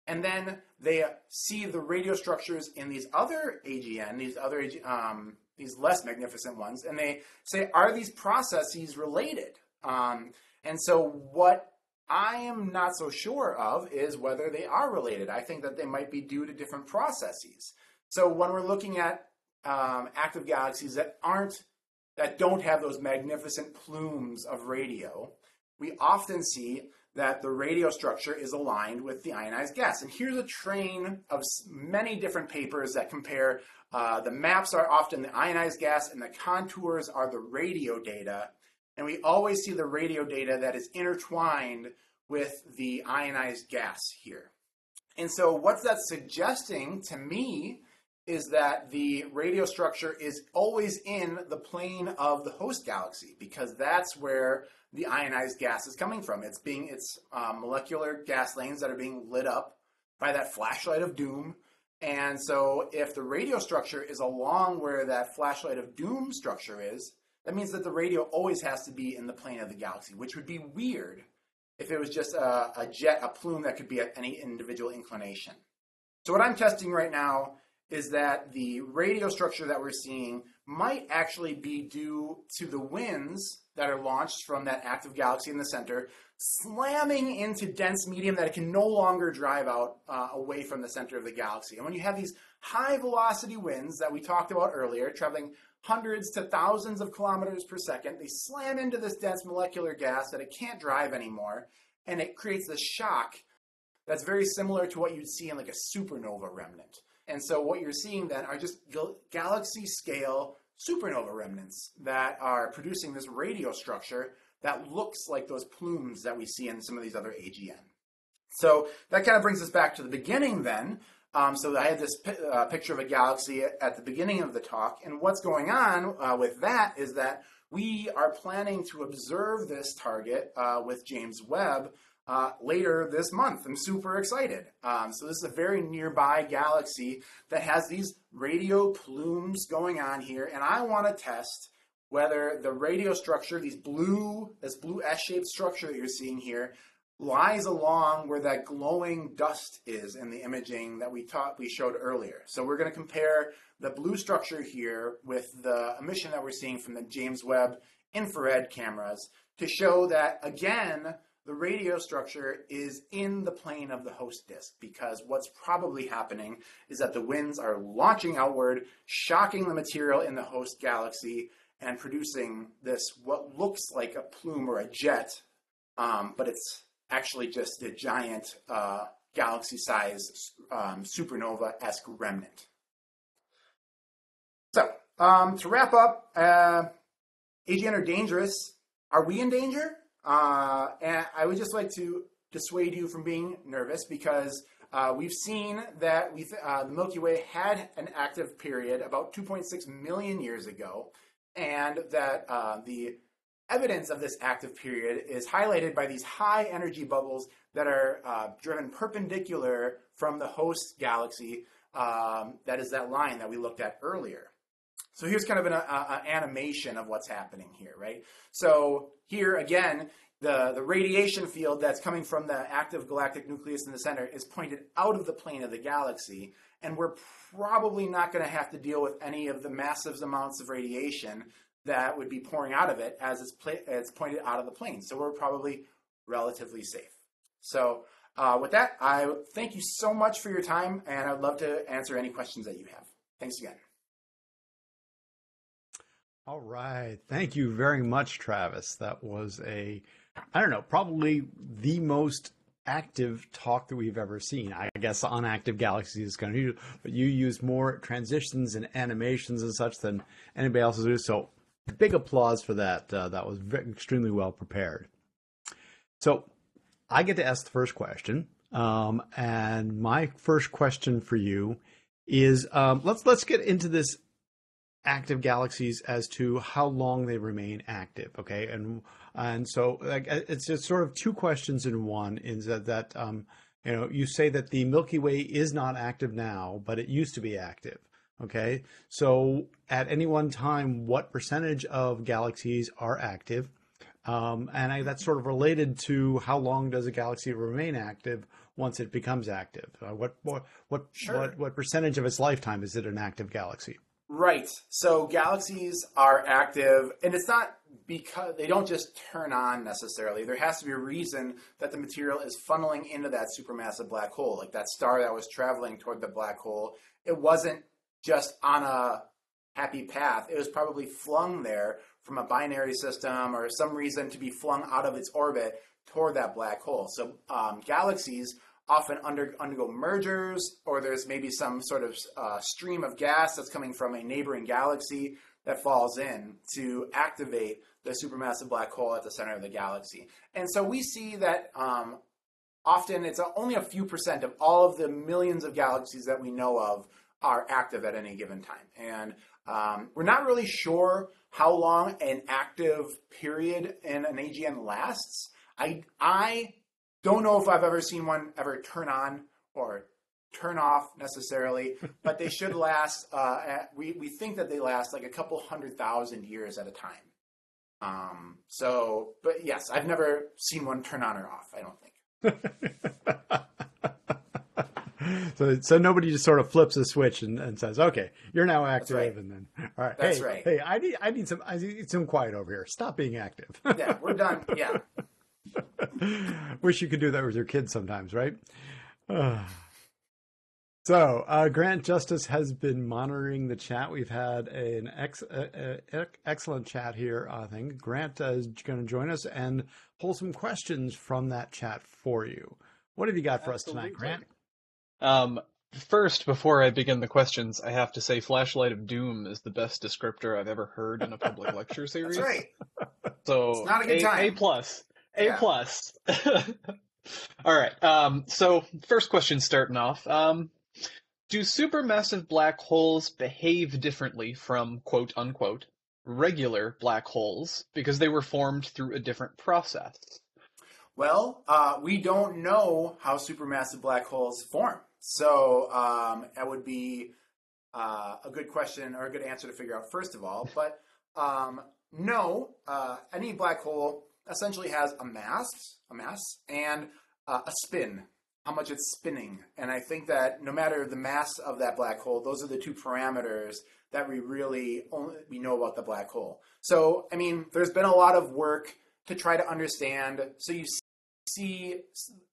S2: and then they see the radio structures in these other AGN, these other um, these less magnificent ones, and they say, are these processes related? Um, and so what I am not so sure of is whether they are related. I think that they might be due to different processes. So when we're looking at um, active galaxies that aren't that don't have those magnificent plumes of radio, we often see that the radio structure is aligned with the ionized gas. And here's a train of many different papers that compare uh, the maps are often the ionized gas and the contours are the radio data. And we always see the radio data that is intertwined with the ionized gas here. And so what's that suggesting to me is that the radio structure is always in the plane of the host galaxy because that's where the ionized gas is coming from. It's being it's um, molecular gas lanes that are being lit up by that flashlight of doom. And so if the radio structure is along where that flashlight of doom structure is, that means that the radio always has to be in the plane of the galaxy, which would be weird if it was just a, a jet, a plume that could be at any individual inclination. So what I'm testing right now is that the radio structure that we're seeing might actually be due to the winds that are launched from that active galaxy in the center slamming into dense medium that it can no longer drive out uh, away from the center of the galaxy. And when you have these high velocity winds that we talked about earlier, traveling hundreds to thousands of kilometers per second, they slam into this dense molecular gas that it can't drive anymore, and it creates this shock that's very similar to what you'd see in like a supernova remnant. And so what you're seeing then are just galaxy scale supernova remnants that are producing this radio structure that looks like those plumes that we see in some of these other AGN. So that kind of brings us back to the beginning then. Um, so I had this uh, picture of a galaxy at the beginning of the talk, and what's going on uh, with that is that we are planning to observe this target uh, with James Webb uh, later this month. I'm super excited. Um, so this is a very nearby galaxy that has these radio plumes going on here, and I want to test whether the radio structure, these blue, this blue S-shaped structure that you're seeing here, lies along where that glowing dust is in the imaging that we taught we showed earlier. So we're going to compare the blue structure here with the emission that we're seeing from the James Webb infrared cameras to show that again the radio structure is in the plane of the host disk because what's probably happening is that the winds are launching outward, shocking the material in the host galaxy, and producing this what looks like a plume or a jet, um, but it's actually just a giant uh, galaxy-sized um, supernova-esque remnant. So um, to wrap up, uh, AGN are dangerous. Are we in danger? Uh, and I would just like to dissuade you from being nervous because uh, we've seen that we uh, the Milky Way had an active period about 2.6 million years ago, and that uh, the evidence of this active period is highlighted by these high energy bubbles that are uh, driven perpendicular from the host galaxy. Um, that is that line that we looked at earlier. So here's kind of an a, a animation of what's happening here, right? So here again, the, the radiation field that's coming from the active galactic nucleus in the center is pointed out of the plane of the galaxy, and we're probably not going to have to deal with any of the massive amounts of radiation that would be pouring out of it as it's, it's pointed out of the plane. So we're probably relatively safe. So uh, with that, I thank you so much for your time, and I'd love to answer any questions that you have. Thanks again.
S1: All right. Thank you very much, Travis. That was a, I don't know, probably the most active talk that we've ever seen. I guess on active galaxies is kind of, but you use more transitions and animations and such than anybody else do. So big applause for that. Uh, that was very, extremely well prepared. So I get to ask the first question. Um, and my first question for you is um, let's let's get into this active galaxies as to how long they remain active. Okay, and and so like it's just sort of two questions in one. Is that that um, you know you say that the Milky Way is not active now, but it used to be active. Okay, so at any one time, what percentage of galaxies are active? Um, and I, that's sort of related to how long does a galaxy remain active once it becomes active? Uh, what what what,
S2: Sure.
S1: what what percentage of its lifetime is it an active galaxy?
S2: Right. So galaxies are active, and it's not because they don't just turn on necessarily. There has to be a reason that the material is funneling into that supermassive black hole, like that star that was traveling toward the black hole. It wasn't just on a happy path. It was probably flung there from a binary system or some reason to be flung out of its orbit toward that black hole. So um, galaxies often under, undergo mergers, or there's maybe some sort of uh, stream of gas that's coming from a neighboring galaxy that falls in to activate the supermassive black hole at the center of the galaxy. And so we see that um, often it's only a few percent of all of the millions of galaxies that we know of are active at any given time. And um, we're not really sure how long an active period in an AGN lasts. I, I don't know if I've ever seen one ever turn on or turn off necessarily, but they should last. Uh, at, we we think that they last like a couple hundred thousand years at a time. Um, so, but yes, I've never seen one turn on or off. I don't think.
S1: so so nobody just sort of flips a switch and, and says, "Okay, you're now active,"
S2: right.
S1: and then all right,
S2: That's
S1: hey,
S2: right.
S1: hey, I need I need some I need some quiet over here. Stop being active.
S2: Yeah, we're done. Yeah.
S1: Wish you could do that with your kids sometimes, right? so, uh, Grant Justice has been monitoring the chat. We've had an ex- uh, uh, excellent chat here, I think. Grant is going to join us and pull some questions from that chat for you. What have you got for us tonight, Grant?
S3: Um, first, before I begin the questions, I have to say Flashlight of Doom is the best descriptor I've ever heard in a public lecture series.
S2: That's right.
S3: So
S2: It's not a good time.
S3: A plus. A
S2: Yeah.
S3: plus. All right. Um, so first question starting off. Um, do supermassive black holes behave differently from quote unquote regular black holes because they were formed through a different process?
S2: Well, uh, we don't know how supermassive black holes form. So um, that would be uh, a good question or a good answer to figure out, first of all. But um, no, uh, any black hole essentially has a mass, a mass, and uh, a spin, how much it's spinning. And I think that no matter the mass of that black hole, those are the two parameters that we really only we know about the black hole. So, I mean, there's been a lot of work to try to understand. So you see,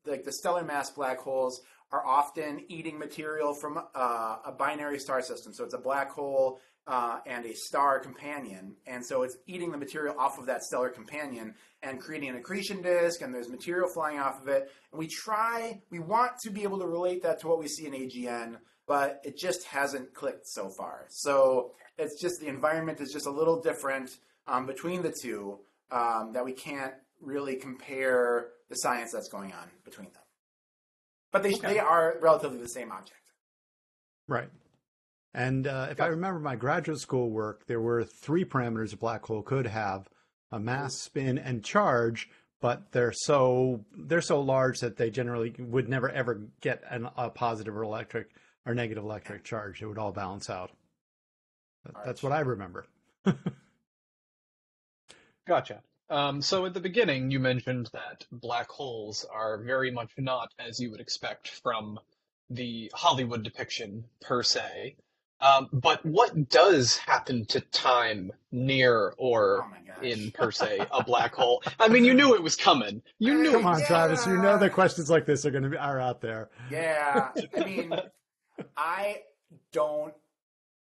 S2: like the stellar mass black holes are often eating material from uh, a binary star system. So it's a black hole uh, and a star companion, and so it's eating the material off of that stellar companion and creating an accretion disk, and there's material flying off of it. And we try, we want to be able to relate that to what we see in AGN, but it just hasn't clicked so far. So it's just the environment is just a little different um, between the two um, that we can't really compare the science that's going on between them. But they,
S3: Okay.
S2: they are relatively the same object.
S1: Right. And uh, if I remember my graduate school work, there were three parameters a black hole could have: a mass, spin, and charge. But they're so they're so large that they generally would never ever get an, a positive or electric or negative electric charge. It would all balance out. That- That's what I remember.
S3: Gotcha. Um, so at the beginning, you mentioned that black holes are very much not as you would expect from the Hollywood depiction per se. Um, but what does happen to time near
S2: Oh
S3: or
S2: my gosh.
S3: in per se a black hole? I mean, you knew it was coming. You knew.
S1: Come on,
S2: Yeah.
S1: Travis. You know that questions like this are going to be are out there.
S2: Yeah, I mean, I don't.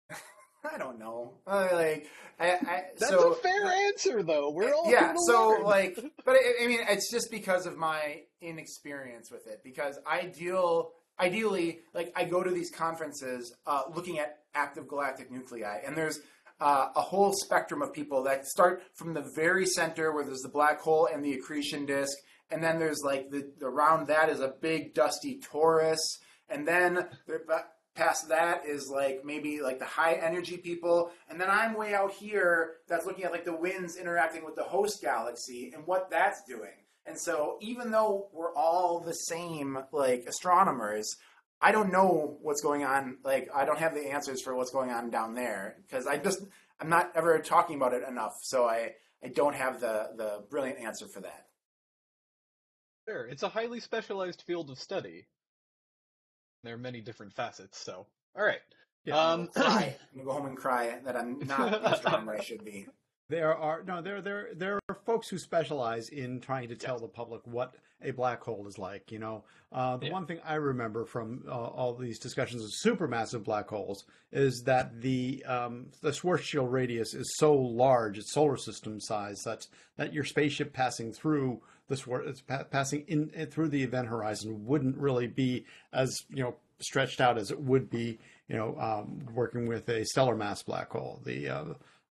S2: I don't know. Uh, like, I, I
S3: That's
S2: so
S3: a fair answer, though. We're all
S2: yeah. So
S3: learn.
S2: like, but I, I mean, it's just because of my inexperience with it. Because I deal ideally, like, I go to these conferences uh, looking at active galactic nuclei, and there's uh, a whole spectrum of people that start from the very center where there's the black hole and the accretion disk, and then there's like the around that is a big dusty torus, and then there, past that is like maybe like the high energy people, and then I'm way out here that's looking at like the winds interacting with the host galaxy and what that's doing. And so even though we're all the same like astronomers, I don't know what's going on. Like I don't have the answers for what's going on down there because I just I'm not ever talking about it enough. So I I don't have the the brilliant answer for that.
S3: Sure, it's a highly specialized field of study. There are many different facets, so all right.
S1: Yeah.
S3: Um,
S2: Cry. I'm gonna go home and cry that I'm not the astronomer I should be.
S1: There are no there there there are folks who specialize in trying to tell the public what a black hole is like. You know, uh, the
S3: Yeah.
S1: one thing I remember from uh, all these discussions of supermassive black holes is that the um, the Schwarzschild radius is so large, it's solar system size, such that your spaceship passing through the Schwar- passing in, in through the event horizon wouldn't really be as you know stretched out as it would be. You know, um, working with a stellar mass black hole. The uh,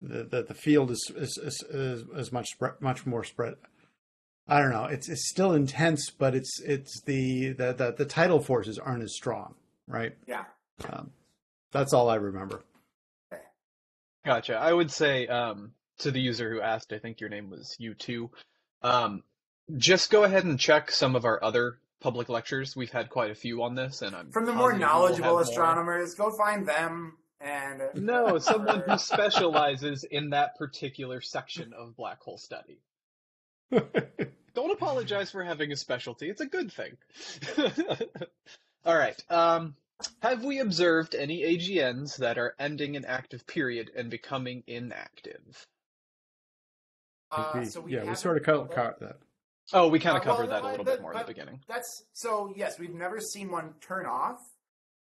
S1: the, the the field is is is, is, is much spread, much more spread. I don't know. It's it's still intense, but it's it's the the the, the tidal forces aren't as strong, right?
S2: Yeah.
S1: Um, that's all I remember.
S3: Gotcha. I would say um, to the user who asked, I think your name was you too. Um, just go ahead and check some of our other public lectures. We've had quite a few on this, and I'm
S2: From the more
S3: positive we'll
S2: knowledgeable
S3: more.
S2: astronomers, go find them and
S3: No, someone who specializes in that particular section of black hole study. Don't apologize for having a specialty. It's a good thing. All right. Um, have we observed any AGNs that are ending an active period and becoming inactive?
S2: Uh, so we
S1: yeah, we sort of co- covered that.
S3: Oh, we kind
S2: Uh,
S3: of
S2: well,
S3: covered that a
S2: uh,
S3: little
S2: but-
S3: bit more in the beginning.
S2: That's so yes, we've never seen one turn off,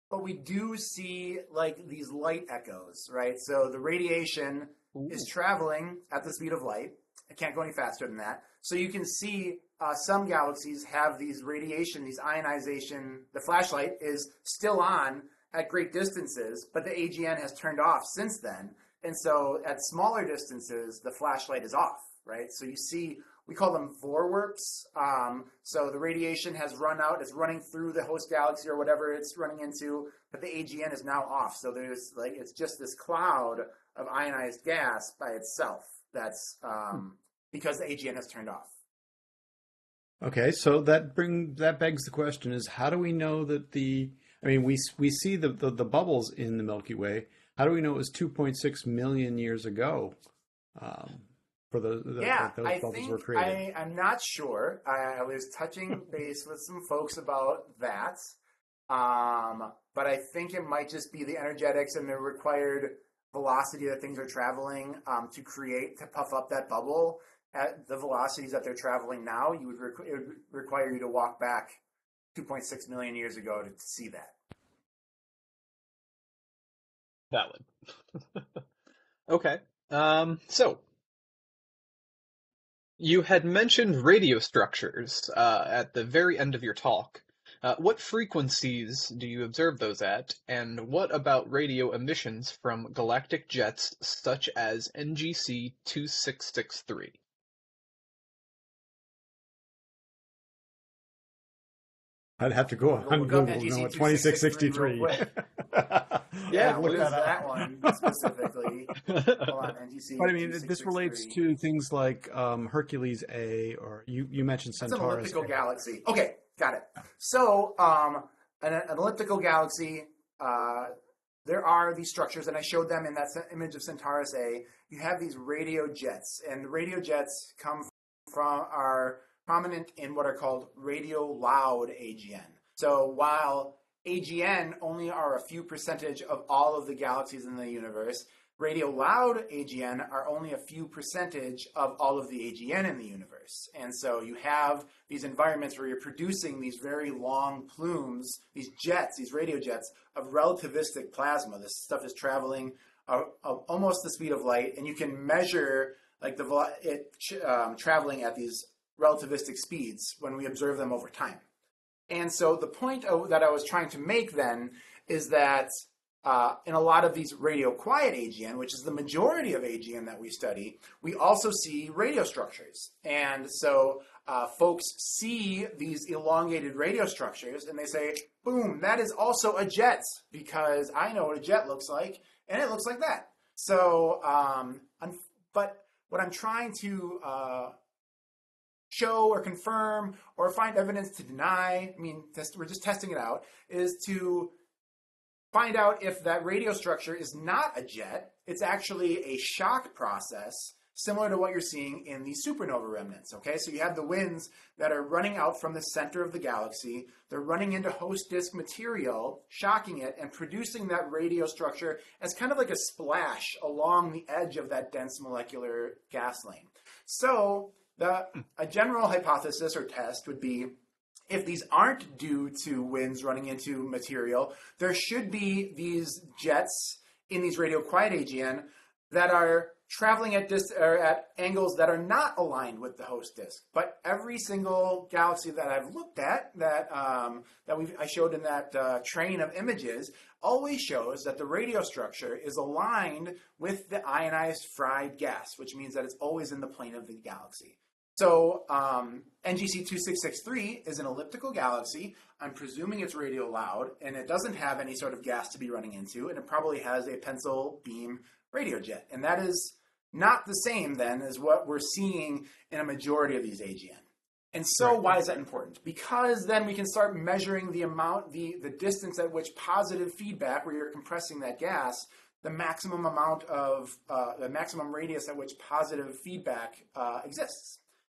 S2: but we do see like these light echoes, right? So the radiation is traveling at the speed of light. It can't go any faster than that. So you can see uh, some galaxies have these radiation, these ionization. The flashlight is still on at great distances, but the AGN has turned off since then. And so at smaller distances, the flashlight is off, right? So you see, we call them voorwerps. Um, so the radiation has run out, it's running through the host galaxy or whatever it's running into, but the AGN is now off. So there's like, it's just this cloud of ionized gas by itself. That's um, because the AGN has turned off.
S1: Okay, so that bring that begs the question: Is how do we know that the? I mean, we we see the the, the bubbles in the Milky Way. How do we know it was 2.6 million years ago? Um, for the, the
S2: yeah,
S1: that those
S2: I
S1: bubbles
S2: think
S1: were created.
S2: I, I'm not sure. I, I was touching base with some folks about that, um, but I think it might just be the energetics and the required velocity that things are traveling um, to create to puff up that bubble at the velocities that they're traveling now. You would requ- it would require you to walk back 2.6 million years ago to, to see that.
S3: Valid. okay. Um, so, you had mentioned radio structures uh, at the very end of your talk. Uh, what frequencies do you observe those at, and what about radio emissions from galactic jets such as NGC 2663?
S1: I'd have to go
S2: Look
S1: on
S2: up
S1: Google.
S2: NGC
S1: No,
S2: 2663
S1: 2663.
S3: Yeah,
S2: what
S1: look that up.
S2: that one specifically? On, NGC.
S1: But I mean, this relates to things like um, Hercules A, or you you mentioned
S2: It's an
S1: Centaurus.
S2: elliptical galaxy. Okay, got it. So, um, an, an elliptical galaxy, uh, there are these structures, and I showed them in that image of Centaurus A. You have these radio jets, and the radio jets come from are prominent in what are called radio loud AGN. So while AGN only are a few percentage of all of the galaxies in the universe, radio loud AGN are only a few percentage of all of the AGN in the universe. And so you have these environments where you're producing these very long plumes, these jets, these radio jets of relativistic plasma. This stuff is traveling almost the speed of light, and you can measure like the it um, traveling at these relativistic speeds when we observe them over time. And so the point that I was trying to make then is that uh, in a lot of these radio quiet AGN, which is the majority of AGN that we study, we also see radio structures. And so uh, folks see these elongated radio structures and they say, boom, that is also a jet because I know what a jet looks like and it looks like that. So, um, but what I'm trying to uh, show or confirm or find evidence to deny, I mean, test, we're just testing it out, is to find out if that radio structure is not a jet, it's actually a shock process similar to what you're seeing in the supernova remnants. Okay, so you have the winds that are running out from the center of the galaxy. They're running into host disk material, shocking it, and producing that radio structure as kind of like a splash along the edge of that dense molecular gas lane. So the a general hypothesis or test would be if these aren't due to winds running into material, there should be these jets in these radio quiet AGN that are traveling at dis- or at angles that are not aligned with the host disk. But every single galaxy that I've looked at that um, that we I showed in that uh, train of images always shows that the radio structure is aligned with the ionized fried gas, which means that it's always in the plane of the galaxy. So um, NGC 2663 is an elliptical galaxy. I'm presuming it's radio loud, and it doesn't have any sort of gas to be running into, and it probably has a pencil beam radio jet. And that is not the same then as what we're seeing in a majority of these AGN. And so right. why is that important? Because then we can start measuring the amount, the, the distance at which positive feedback, where you're compressing that gas, the maximum amount of, uh, the maximum radius at which positive feedback uh, exists.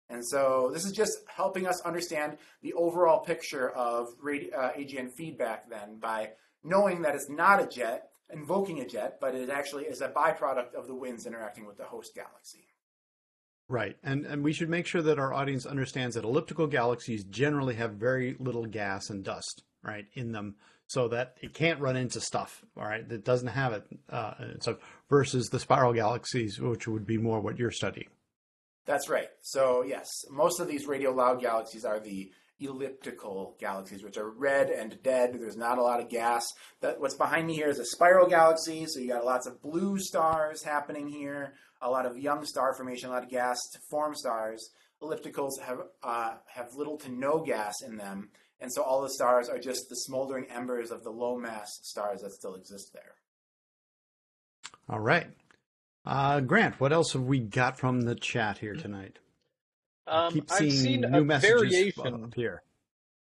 S2: And so this is just helping us understand the overall picture of radi- uh, AGN feedback then by knowing that it's not a jet, invoking a jet, but it actually is a byproduct of the winds interacting with the host galaxy.
S1: Right. And and we should make sure that our audience understands that elliptical galaxies generally have very little gas and dust, right, in them so that it can't run into stuff, all right, that doesn't have it. Uh, so versus the spiral galaxies, which would be more what you're studying.
S2: That's right. So yes, most of these radio loud galaxies are the elliptical galaxies, which are red and dead. There's not a lot of gas. That what's behind me here is a spiral galaxy, so you got lots of blue stars happening here, a lot of young star formation, a lot of gas to form stars. Ellipticals have uh, have little to no gas in them, and so all the stars are just the smoldering embers of the low mass stars that still exist there.
S1: All right. Uh, Grant, what else have we got from the chat here tonight?
S3: Um, keep seeing I've seen new a variation
S1: here.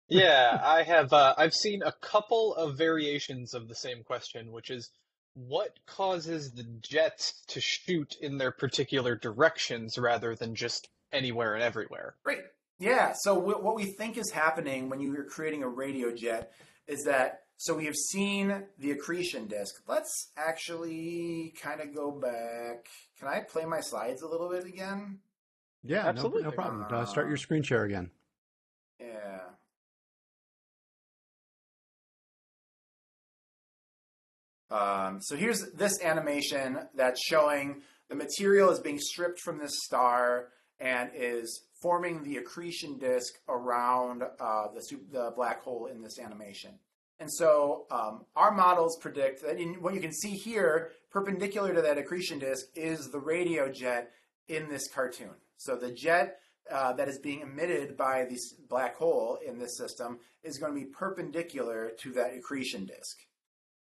S3: yeah, I have. Uh, I've seen a couple of variations of the same question, which is what causes the jets to shoot in their particular directions rather than just anywhere and everywhere?
S2: Great. Yeah. So w- what we think is happening when you're creating a radio jet is that so we have seen the accretion disk. Let's actually kind of go back. Can I play my slides a little bit again?
S1: Yeah, Absolutely. No, no problem. Uh, start your screen share again.
S2: Yeah. Um, so here's this animation that's showing the material is being stripped from this star and is forming the accretion disk around uh, the, the black hole in this animation. And so um, our models predict that in what you can see here, perpendicular to that accretion disk, is the radio jet in this cartoon. So the jet uh, that is being emitted by this black hole in this system is going to be perpendicular to that accretion disk.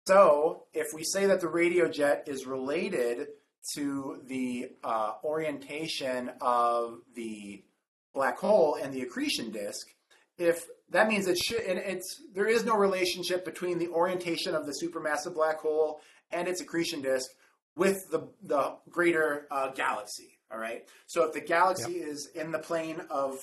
S2: So if we say that the radio jet is related to the uh, orientation of the black hole and the accretion disk, if that means it should, and it's there is no relationship between the orientation of the supermassive black hole and its accretion disk with the the greater uh, galaxy. All right. So if the galaxy yep. is in the plane of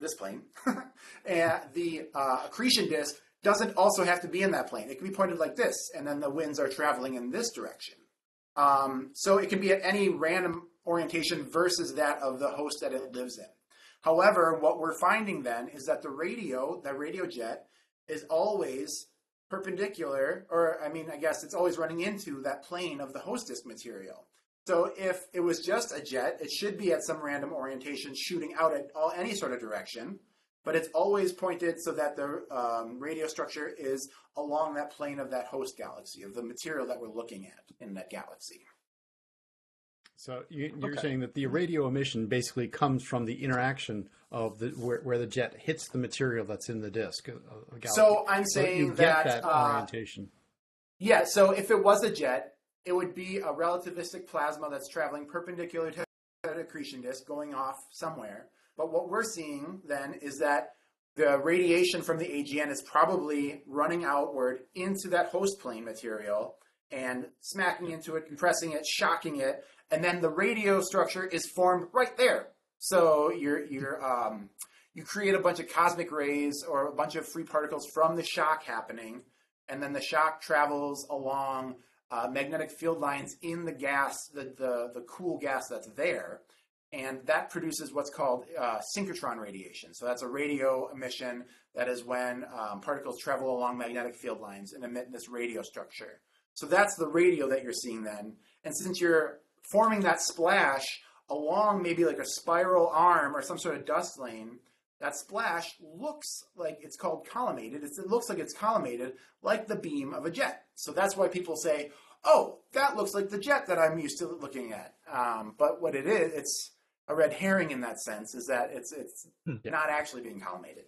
S2: this plane, and the uh, accretion disk doesn't also have to be in that plane. It can be pointed like this, and then the winds are traveling in this direction. Um, so it can be at any random orientation versus that of the host that it lives in. However, what we're finding then is that the radio, that radio jet, is always perpendicular, or I mean, I guess it's always running into that plane of the host disk material. So if it was just a jet, it should be at some random orientation shooting out at all any sort of direction. but it's always pointed so that the um, radio structure is along that plane of that host galaxy, of the material that we're looking at in that galaxy.
S1: So you, you're
S3: Okay.
S1: saying that the radio emission basically comes from the interaction of the where, where the jet hits the material that's in the disk. Of, of.
S2: So I'm
S1: So you
S2: saying
S1: get
S2: that,
S1: that
S2: uh,
S1: orientation.
S2: Yeah, so if it was a jet, it would be a relativistic plasma that's traveling perpendicular to that accretion disk going off somewhere. But what we're seeing then is that the radiation from the AGN is probably running outward into that host plane material and smacking into it, compressing it, shocking it, and then the radio structure is formed right there. So you're you're um, you create a bunch of cosmic rays or a bunch of free particles from the shock happening, and then the shock travels along uh, magnetic field lines in the gas, the, the the cool gas that's there, and that produces what's called uh, synchrotron radiation. So that's a radio emission. That is when um, particles travel along magnetic field lines and emit this radio structure. So that's the radio that you're seeing then. And since you're forming that splash along maybe like a spiral arm or some sort of dust lane, that splash looks like it's called collimated. It's, it looks like it's collimated like the beam of a jet. So that's why people say, oh, that looks like the jet that I'm used to looking at. Um, but what it is, it's a red herring in that sense, is that it's, it's
S3: Hmm.
S2: not actually being collimated.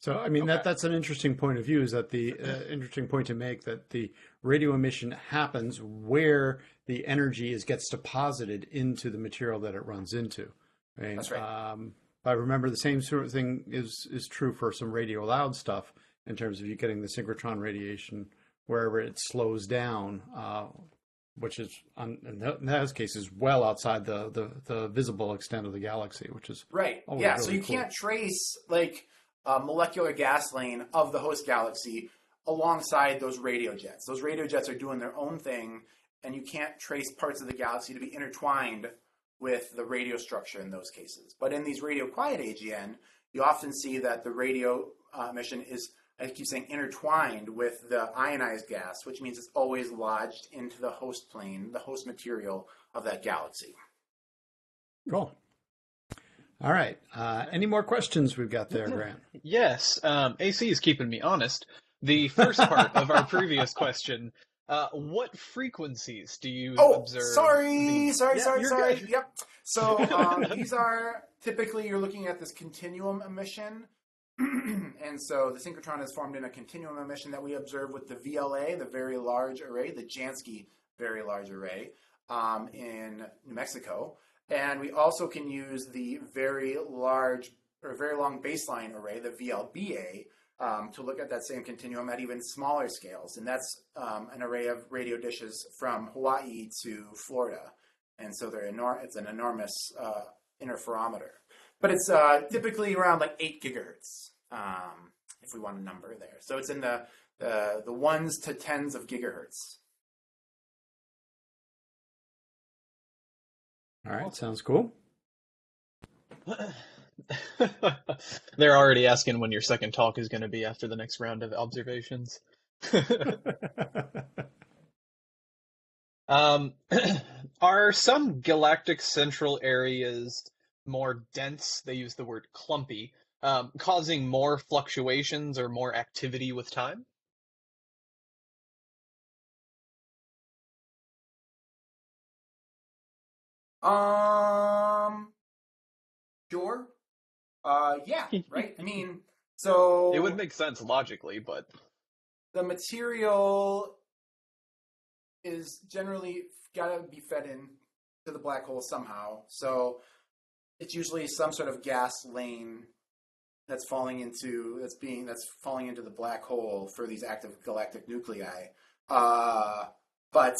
S1: So, I mean, that that's an interesting point of view. Is that the uh, interesting point to make that the radio emission happens where the energy is gets deposited into the material that it runs into. Right?
S2: That's right.
S1: Um, I remember the same sort of thing is is true for some radio loud stuff in terms of you getting the synchrotron radiation wherever it slows down, uh, which is on, in, th- in those cases well outside the, the the visible extent of the galaxy, which is
S2: Right. Yeah.
S1: really
S2: so you
S1: cool.
S2: can't trace like a molecular gas lane of the host galaxy alongside those radio jets. Those radio jets are doing their own thing, and you can't trace parts of the galaxy to be intertwined with the radio structure in those cases. But in these radio quiet AGN, you often see that the radio uh, emission is, I keep saying, intertwined with the ionized gas, which means it's always lodged into the host plane, the host material of that galaxy.
S1: cool. All right. Uh, any more questions we've got there, Grant?
S3: Yes, um, AC is keeping me honest. The first part of our previous question: uh, What frequencies do you
S2: Oh,
S3: observe?
S2: sorry,
S3: the-
S2: sorry,
S3: Yeah,
S2: sorry,
S3: you're
S2: sorry.
S3: good.
S2: Yep. So um, these are typically you're looking at this continuum emission, and so the synchrotron is formed in a continuum emission that we observe with the VLA, the Very Large Array, the Jansky Very Large Array um, in New Mexico, and we also can use the Very Large or Very Long Baseline Array, the VLBA. Um, to look at that same continuum at even smaller scales, and that's um, an array of radio dishes from Hawaii to Florida, and so they're enor- it's an enormous uh, interferometer. But it's uh, typically around like eight gigahertz, um, if we want a number there. So it's in the the, the ones to tens of gigahertz.
S1: All right. Sounds cool.
S3: They're already asking when your second talk is going to be after the next round of observations. Um, are some galactic central areas more dense? They use the word clumpy, um, causing more fluctuations or more activity with time?
S2: Um, sure. Uh, yeah, right. I mean, so
S3: It would make sense logically, but
S2: the material is generally got to be fed in to the black hole somehow. So it's usually some sort of gas lane that's falling into that's being that's falling into the black hole for these active galactic nuclei. Uh, but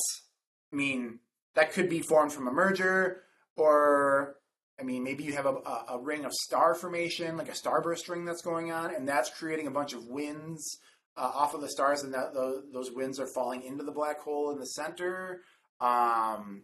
S2: I mean that could be formed from a merger, or I mean maybe you have a, a, a ring of star formation, like a starburst ring that's going on, and that's creating a bunch of winds uh, off of the stars, and that those, those winds are falling into the black hole in the center. Um,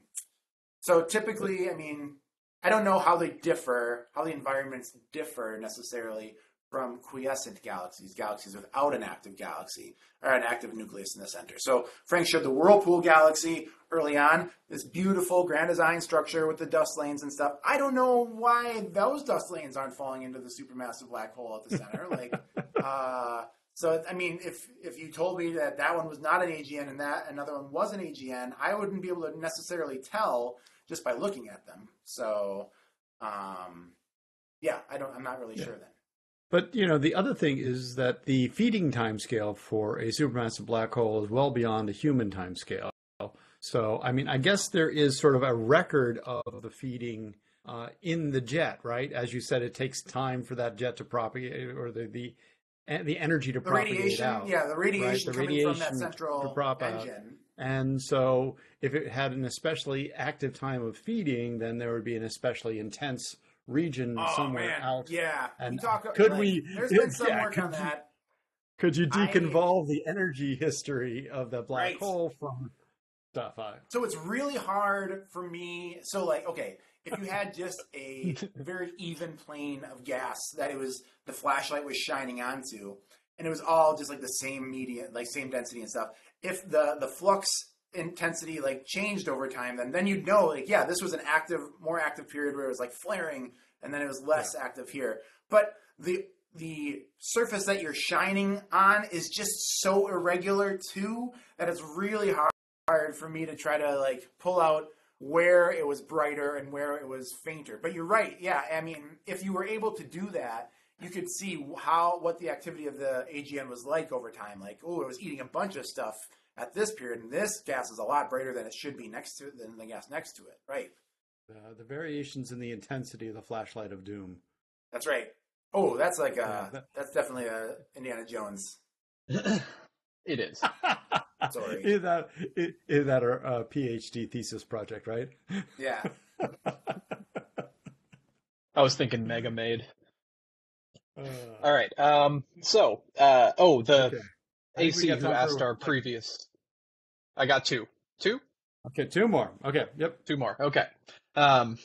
S2: so typically, I mean, I don't know how they differ, how the environments differ necessarily from quiescent galaxies, galaxies without an active galaxy or an active nucleus in the center. So Frank showed the Whirlpool galaxy early on, this beautiful grand design structure with the dust lanes and stuff. I don't know why those dust lanes aren't falling into the supermassive black hole at the center. like, uh, so I mean, if if you told me that that one was not an AGN and that another one was an AGN, I wouldn't be able to necessarily tell just by looking at them. So, um, yeah, I don't. I'm not really
S1: Yeah.
S2: sure then.
S1: But you know, the other thing is that the feeding time scale for a supermassive black hole is well beyond the human time scale. So, I mean, I guess there is sort of a record of the feeding uh, in the jet, right? As you said, it takes time for that jet to propagate, or the the, the energy to
S2: The
S1: propagate
S2: radiation,
S1: out.
S2: yeah, the radiation
S1: the
S2: coming from that
S1: radiation
S2: central
S1: to prop out.
S2: engine.
S1: And so, if it had an especially active time of feeding, then there would be an especially intense region
S2: Oh
S1: somewhere
S2: man,
S1: out.
S2: yeah.
S1: And
S2: you talk,
S1: could
S2: like,
S1: we-
S2: There's been some
S1: yeah,
S2: work
S1: could
S2: on
S1: you-
S2: that.
S1: Could you
S2: I-
S1: deconvolve the energy history of the black
S2: Right.
S1: hole from stuff? I,
S2: So it's really hard for me. So like, okay, if you had just a very even plane of gas that it was the flashlight was shining onto, and it was all just like the same median, like same density and stuff. If the the flux intensity like changed over time, then then you'd know like yeah, this was an active, more active period where it was like flaring, and then it was less active here. But the the surface that you're shining on is just so irregular too that it's really hard hard for me to try to like pull out where it was brighter and where it was fainter. But you're right. Yeah, I mean, if you were able to do that, you could see how what the activity of the AGN was like over time. Like, oh, it was eating a bunch of stuff at this period, and this gas is a lot brighter than it should be next to than the gas next to it. Right.
S1: uh, the variations in the intensity of the flashlight of doom.
S2: That's right. Oh, that's like
S1: Yeah,
S2: uh that's definitely a Indiana Jones.
S3: it is.
S2: Sorry.
S1: is that is, is that our uh, PhD thesis project, right?
S2: Yeah.
S3: I was thinking Mega Maid.
S1: Uh,
S3: All right. Um. So, uh. Oh, the
S1: Okay. I think we
S3: AC who asked
S1: for-
S3: our previous. I got two. Two.
S1: okay, two more. Okay, yep.
S3: Two more. Okay. Um.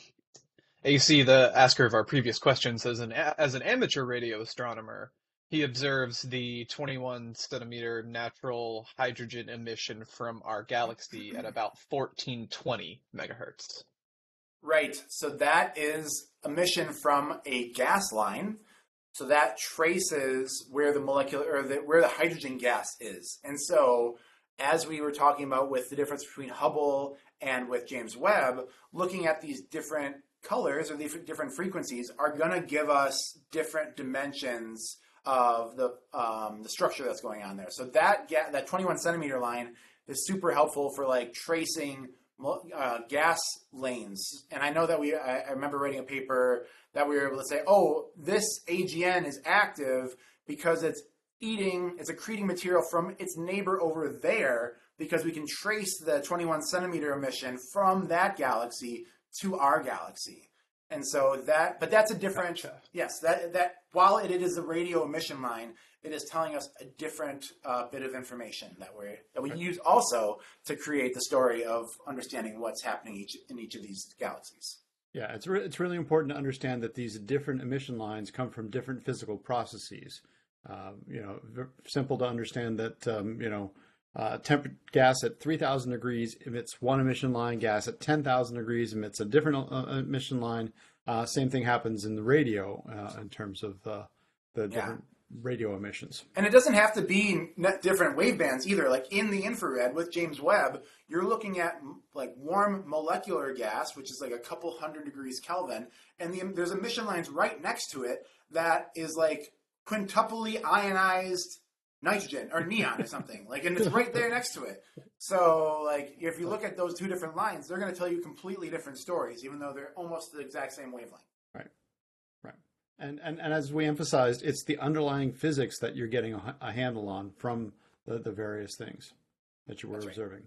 S3: AC, the asker of our previous questions, as an as an amateur radio astronomer, he observes the 21 centimeter natural hydrogen emission from our galaxy at about 1420 megahertz.
S2: Right. So that is emission from a gas line. So that traces where the molecular or the, where the hydrogen gas is. And so as we were talking about with the difference between Hubble and with James Webb, looking at these different colors or these different frequencies are going to give us different dimensions of the um, the structure that's going on there. So that ga- that 21 centimeter line is super helpful for like tracing uh, gas lanes. And I know that we I, I remember writing a paper that we were able to say, oh, this AGN is active because it's eating, it's accreting material from its neighbor over there because we can trace the 21 centimeter emission from that galaxy to our galaxy. And so that, but that's a different,
S3: Gotcha.
S2: yes, that, that while it is a radio emission line, it is telling us a different uh, bit of information that we that we use also to create the story of understanding what's happening each in each of these galaxies.
S1: Yeah, it's re- it's really important to understand that these different emission lines come from different physical processes. Um, you know, simple to understand that um, you know, uh, temp- gas at three thousand degrees emits one emission line. Gas at ten thousand degrees emits a different uh, emission line. Uh, same thing happens in the radio uh, in terms of uh, the different radio emissions.
S2: And it doesn't have to be different wavebands either. Like in the infrared with James Webb, you're looking at m- like warm molecular gas, which is like a couple hundred degrees Kelvin, and the, there's emission lines right next to it that is like quintuply ionized nitrogen or neon or something. Like, and it's right there next to it. So, like, if you look at those two different lines, they're going to tell you completely different stories, even though they're almost the exact same wavelength.
S1: Right. right And, and, and as we emphasized, it's the underlying physics that you're getting a, a handle on from the, the various things that you were
S2: That's right.
S1: observing.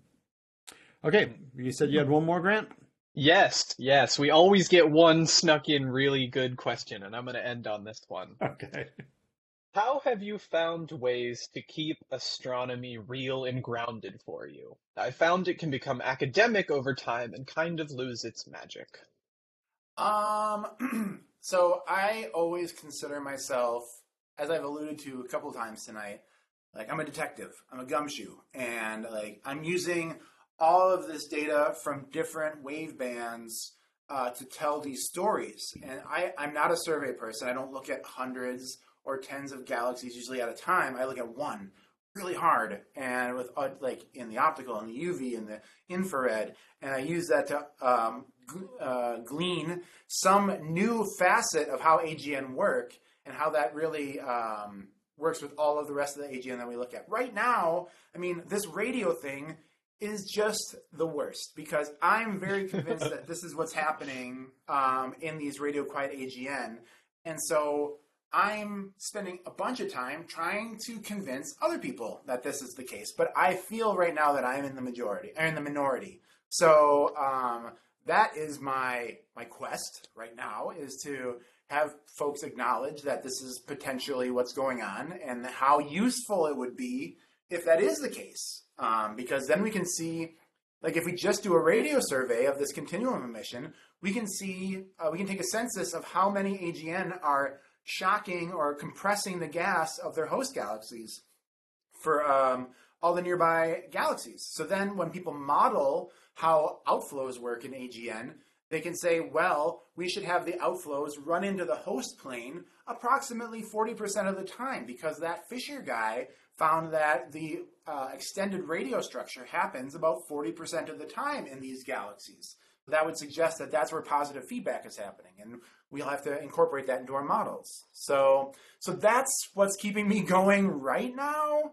S1: Okay, you said you had one more, Grant?
S3: Yes, yes. We always get one snuck in really good question, and I'm going to end on this one.
S1: Okay.
S3: How have you found ways to keep astronomy real and grounded for you? I found it can become academic over time and kind of lose its magic.
S2: Um, so I always consider myself as I've alluded to a couple times tonight, like I'm a detective, I'm a gumshoe, and like I'm using all of this data from different wave bands uh, to tell these stories. And I, I'm not a survey person. I don't look at hundreds or tens of galaxies usually at a time. I look at one really hard and with uh, like in the optical and the UV and the infrared, and I use that to um, uh, glean some new facet of how AGN work and how that really um, works with all of the rest of the AGN that we look at. Right now, I mean, this radio thing is just the worst because I'm very convinced that this is what's happening um, in these radio quiet AGN. And so I'm spending a bunch of time trying to convince other people that this is the case. But I feel right now that I'm in the majority, or in the minority. So um, that is my my quest right now is to have folks acknowledge that this is potentially what's going on and how useful it would be if that is the case. Um, because then we can see, like, if we just do a radio survey of this continuum emission, we can see, uh, we can take a census of how many AGN are shocking or compressing the gas of their host galaxies for um, all the nearby galaxies. So then when people model how outflows work in AGN, they can say, well, we should have the outflows run into the host plane approximately 40% of the time because that Fischer guy found that the uh, extended radio structure happens about 40% of the time in these galaxies. That would suggest that that's where positive feedback is happening, and we'll have to incorporate that into our models. So, so that's what's keeping me going right now.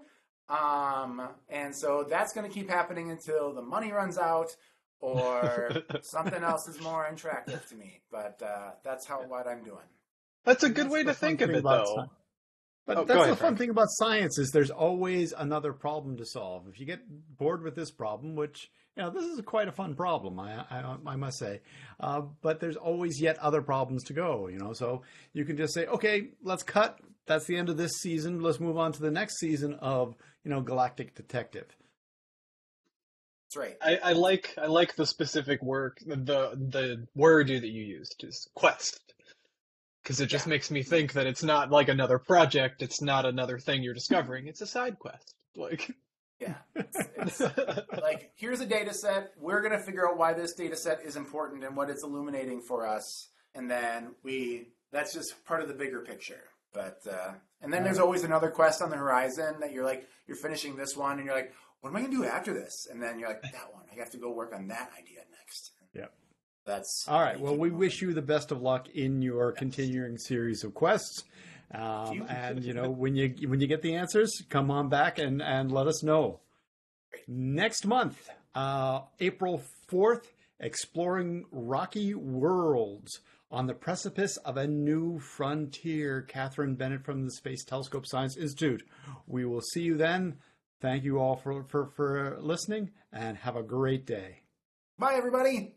S2: Um, and so that's going to keep happening until the money runs out or something else is more attractive to me. But uh, that's how what I'm doing.
S3: That's a good that's way to think of it, though.
S1: Science. But oh, that's ahead, the fun Frank. thing about science is there's always another problem to solve. If you get bored with this problem, which you know this is quite a fun problem, I I, I must say, uh, but there's always yet other problems to go. You know, so you can just say, okay, let's cut. That's the end of this season. Let's move on to the next season of you know Galactic Detective.
S2: That's right.
S3: I, I like I like the specific work the the word that you used is quest because it just yeah. makes me think that it's not like another project it's not another thing you're discovering it's a side quest like
S2: yeah. It's, it's like here's a data set. We're going to figure out why this data set is important and what it's illuminating for us. And then we that's just part of the bigger picture. But uh, and then there's always another quest on the horizon that you're like you're finishing this one and you're like what am i going to do after this? And then you're like that one. I have to go work on that idea next.
S1: Yeah.
S2: That's
S1: all right. Well, we wish you the best of luck in your yes. continuing series of quests. Um, and you know when you when you get the answers, come on back and and let us know. Next month, uh, April fourth, exploring rocky worlds on the precipice of a new frontier. Catherine Bennett from the Space Telescope Science Institute. We will see you then. Thank you all for for, for listening, and have a great day.
S2: Bye, everybody.